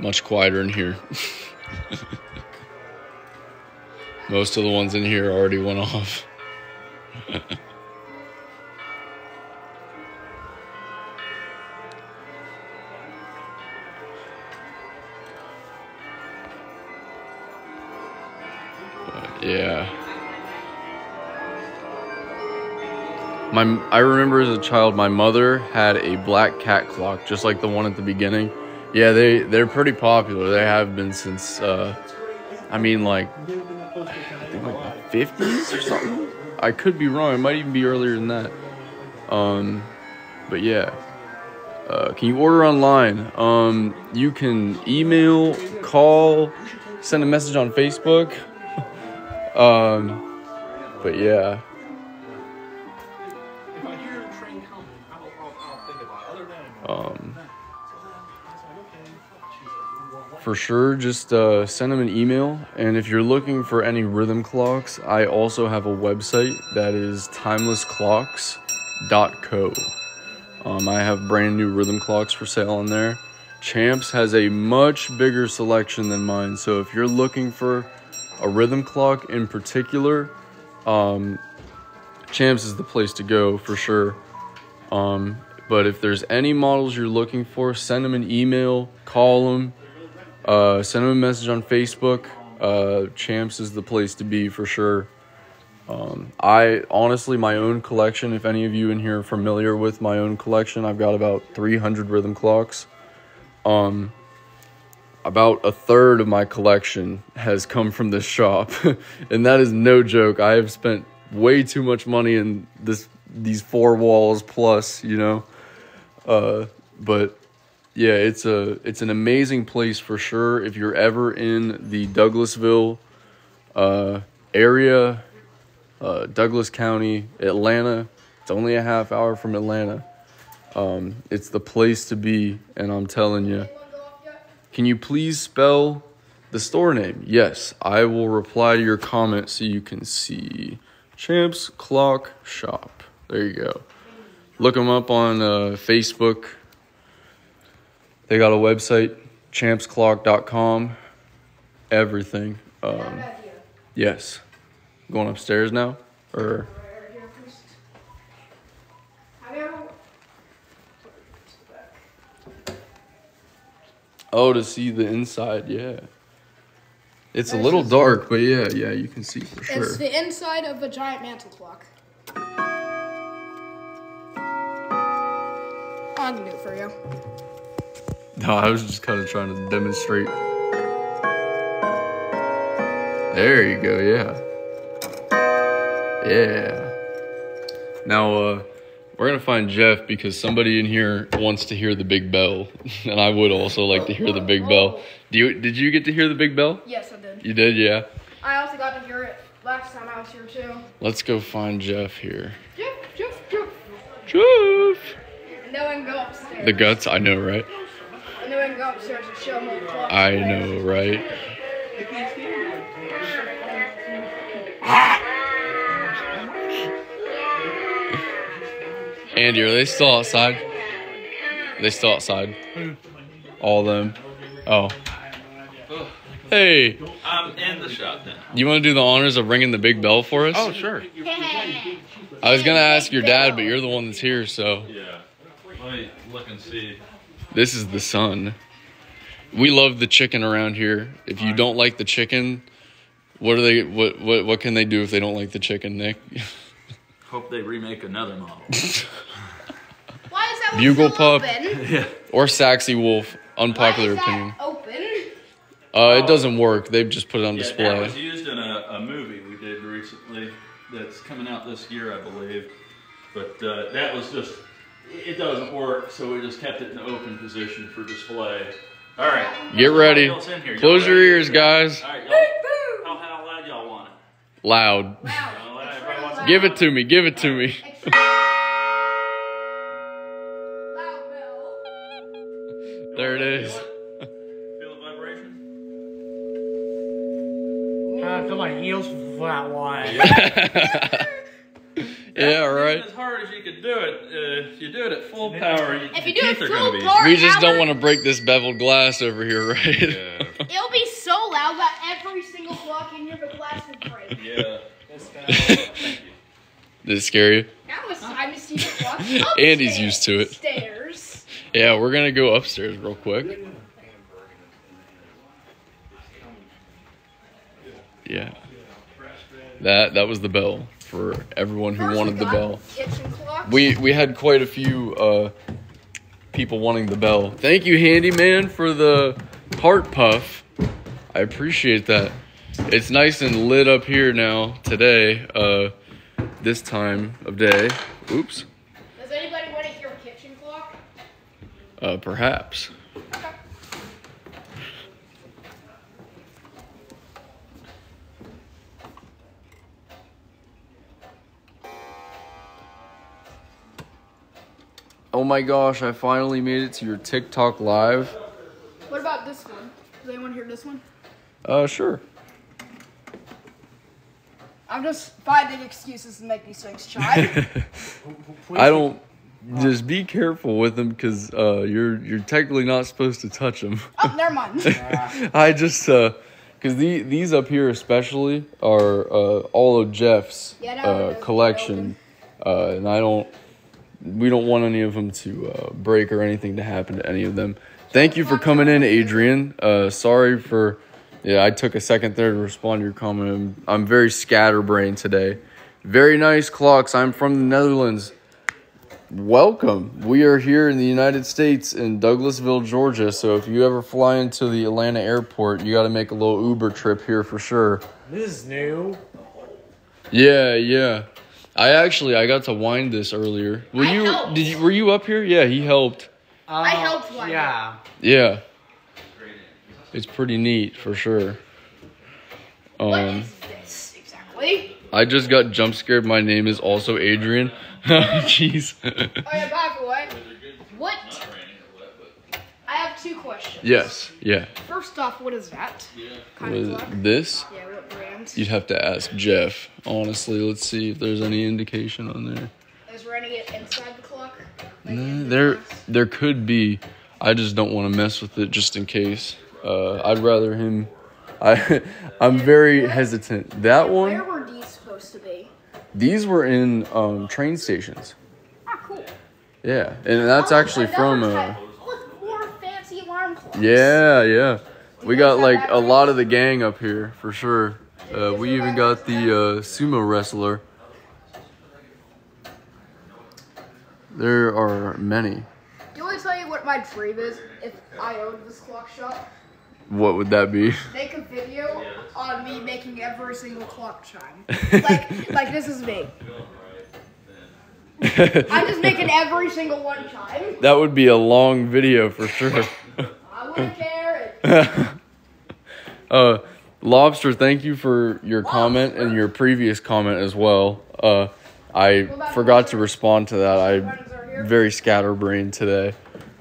Much quieter in here. Most of the ones in here already went off. Yeah. My I remember as a child my mother had a black cat clock just like the one at the beginning. Yeah, they they're pretty popular. They have been since uh I mean like I think like the 50s or something. I could be wrong. It might even be earlier than that. Um but yeah. Uh, can you order online? Um, you can email, call, send a message on Facebook. um, but yeah. For sure, just uh, send them an email. And if you're looking for any rhythm clocks, I also have a website that is timelessclocks.co. Um, I have brand new rhythm clocks for sale on there. Champs has a much bigger selection than mine. So if you're looking for a rhythm clock in particular, um, Champs is the place to go for sure. Um, but if there's any models you're looking for, send them an email, call them, uh, send them a message on Facebook. Uh, Champs is the place to be for sure. Um, I honestly, my own collection, if any of you in here are familiar with my own collection, I've got about 300 rhythm clocks. Um, about a third of my collection has come from this shop, and that is no joke. I have spent way too much money in this these four walls plus, you know. Uh, but yeah, it's a it's an amazing place for sure. If you're ever in the Douglasville uh, area, uh, Douglas County, Atlanta, it's only a half hour from Atlanta. Um, it's the place to be, and I'm telling you. Can you please spell the store name? Yes, I will reply to your comment so you can see. Champs Clock Shop. There you go. Look them up on uh, Facebook. They got a website, champsclock.com. Everything. Um, yes. Going upstairs now? Or oh, to see the inside, yeah. It's a little dark, but yeah, yeah, you can see for sure. It's the inside of a giant mantle clock. I can do it for you. No, I was just kind of trying to demonstrate. There you go, yeah. Yeah. Now, uh, we're gonna find Jeff because somebody in here wants to hear the big bell, and I would also like to hear the big bell. Do you? Did you get to hear the big bell? Yes, I did. You did, yeah. I also got to hear it last time I was here too. Let's go find Jeff here. Jeff, Jeff, Jeff. Jeff. And then we can go upstairs. The guts, I know, right? And then we can go upstairs and show them the. I know, right? Andy, are they still outside? Are they still outside? All of them. Oh. Hey, I'm in the shop now. you want to do the honors of ringing the big bell for us? Oh, sure. I was gonna ask your dad, but you're the one that's here, so Yeah. Let me look and see. This is the sun. We love the chicken around here. If you don't like the chicken, what are they? What what what can they do if they don't like the chicken, Nick? Hope they remake another model. Why is that one Bugle still pup open? yeah. or Saxy Wolf. Unpopular Why is that opinion. open? Uh, it doesn't work. They've just put it on Yeah, that display. was used in a, a movie we did recently that's coming out this year, I believe. But uh, that was just, it doesn't work, so we just kept it in the open position for display. All right. Get ready. What else in here? Y'all Close your ears, guys. All right, y'all. How, how loud y'all want it? Loud. Loud? Everybody wants it Give it to me. Give it to me. Loud bell. There it is. Feel the vibration? I feel my heels for that one. Yeah, right. As hard as you could do it, uh, if you do it at full power, you, If you your do it teeth are full gonna be. power- We just don't want to break this beveled glass over here, right? Yeah. It'll be so loud that every single block in your glass will break. Yeah. Did it scare you? Now it's time to see the clock. Andy's used to it. Stairs. Yeah, we're gonna go upstairs real quick. Yeah. That that was the bell for everyone who First wanted the bell. We we had quite a few uh, people wanting the bell. Thank you, handyman, for the heart puff. I appreciate that. It's nice and lit up here now today. Uh, this time of day. Oops. Does anybody want to hear a kitchen clock? Uh, perhaps. Oh my gosh, I finally made it to your TikTok live. What about this one? Does anyone hear this one? Uh, sure. I'm just finding excuses to make these things chime. I don't. Just be careful with them because uh, you're you're technically not supposed to touch them. oh, never mind. I just uh, because the, these up here especially are uh, all of Jeff's Yeah, uh, collection, uh, and I don't. We don't want any of them to uh, break or anything to happen to any of them. Thank you for coming in, Adrian. Uh, sorry for. Yeah, I took a second there to respond to your comment. I'm, I'm very scatterbrained today. Very nice clocks. I'm from the Netherlands. Welcome. We are here in the United States in Douglasville, Georgia. So if you ever fly into the Atlanta airport, you got to make a little Uber trip here for sure. This is new. Yeah, yeah. I actually I got to wind this earlier. Were I you helped. did you were you up here? Yeah, he helped. Uh, helped one. Yeah. Yeah. It's pretty neat for sure. what Um is this exactly? I just got jump scared. My name is also Adrian. Jeez. Oh yeah, by the way, what? I have two questions. yes. Yeah. First off, what is that? Kind Was of clock? this? Yeah, what brand? You'd have to ask Jeff. Honestly, let's see if there's any indication on there. Is there any inside the clock? Like Nah, in the there, glass? there could be. I just don't want to mess with it just in case. Uh, I'd rather him. I, I'm very hesitant. That Where one, were these supposed to be? these were in um, train stations. Ah, cool. Yeah, and that's Oh, actually from another uh, type. Look, more fancy alarm clocks. Yeah, yeah. We got like a lot of the gang up here for sure. Uh, we even got the uh, sumo wrestler. There are many. Do I tell you what my dream is if I owned this clock shop? What would that be? Make a video on me making every single clock chime. like, like this is me. I'm just making every single one chime. That would be a long video for sure. I wouldn't uh, Lobster, thank you for your comment and your previous comment as well. Uh, I forgot to respond to that. I'm very scatterbrained today.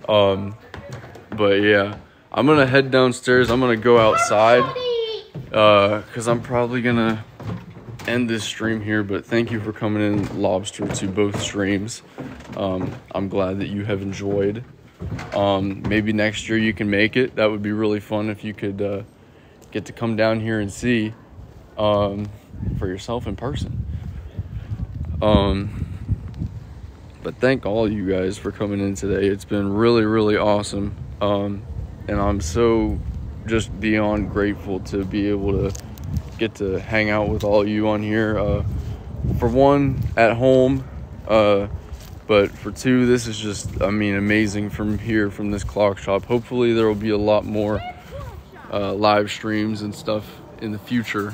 Um, but yeah, I'm gonna head downstairs. I'm gonna go outside because I'm probably gonna end this stream here. But thank you for coming in, Lobster, to both streams. Um, I'm glad that you have enjoyed. Um, maybe next year you can make it. That would be really fun if you could uh, get to come down here and see um, for yourself in person. Um, but thank all you guys for coming in today. It's been really, really awesome. Um, and I'm so just beyond grateful to be able to get to hang out with all you on here. Uh, for one, at home. Uh, but for two, this is just, I mean, amazing from here, from this clock shop. Hopefully, there will be a lot more uh, live streams and stuff in the future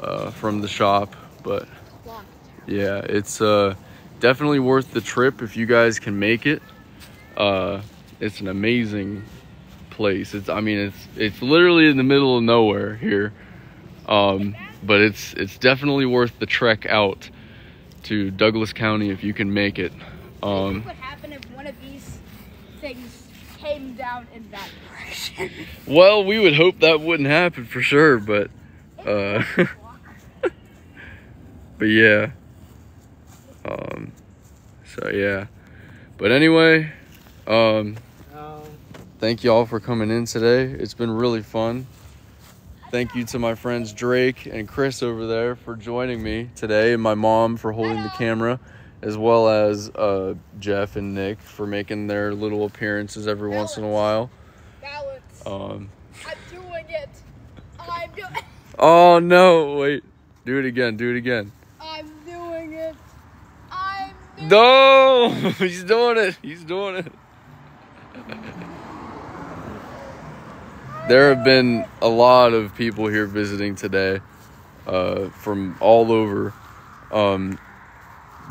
uh, from the shop. But yeah, it's uh, definitely worth the trip if you guys can make it. Uh, it's an amazing place. It's, I mean, it's it's literally in the middle of nowhere here, um, but it's it's definitely worth the trek out to Douglas County if you can make it. Um, what would happen if one of these things came down in that direction? Well, we would hope that wouldn't happen for sure, but uh but yeah. Uh So yeah. But anyway, um, thank y'all for coming in today. It's been really fun. Thank you to my friends Drake and Chris over there for joining me today, and my mom for holding the camera, as well as uh, Jeff and Nick for making their little appearances every once in a while. Balance. Um, I'm doing it. I'm doing. oh no! Wait, do it again. Do it again. I'm doing it. I'm. Doing No, he's doing it. He's doing it. There have been a lot of people here visiting today, uh, from all over. Um,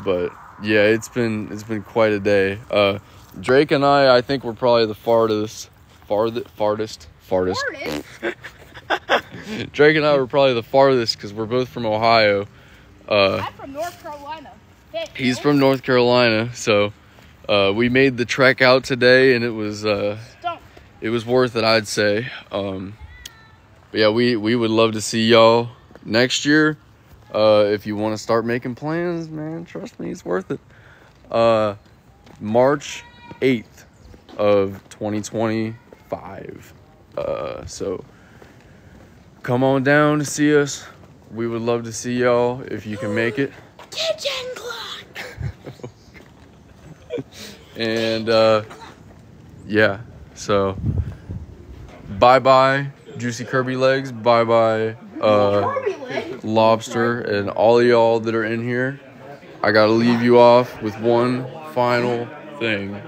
but yeah, it's been it's been quite a day. Uh, Drake and I, I think we're probably the farthest, farthest, farthest, farthest. Drake and I were probably the farthest because we're both from Ohio. Uh, I'm from North Carolina. Thick. He's from North Carolina, so uh, we made the trek out today, and it was uh, Stump. it was worth it, I'd say. Um, but yeah, we we would love to see y'all next year. Uh, if you want to start making plans, man, trust me, it's worth it. Uh, March eighth of twenty twenty five. Uh, so come on down to see us. We would love to see y'all if you can make it. Kitchen clock. And uh, yeah, so bye bye, Juicy Kirby Legs. Bye bye, uh, Lobster, and all y'all that are in here. I gotta leave you off with one final thing.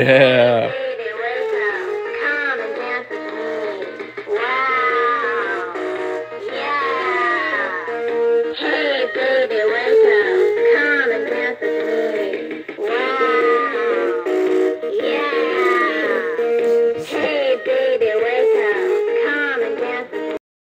Yeah.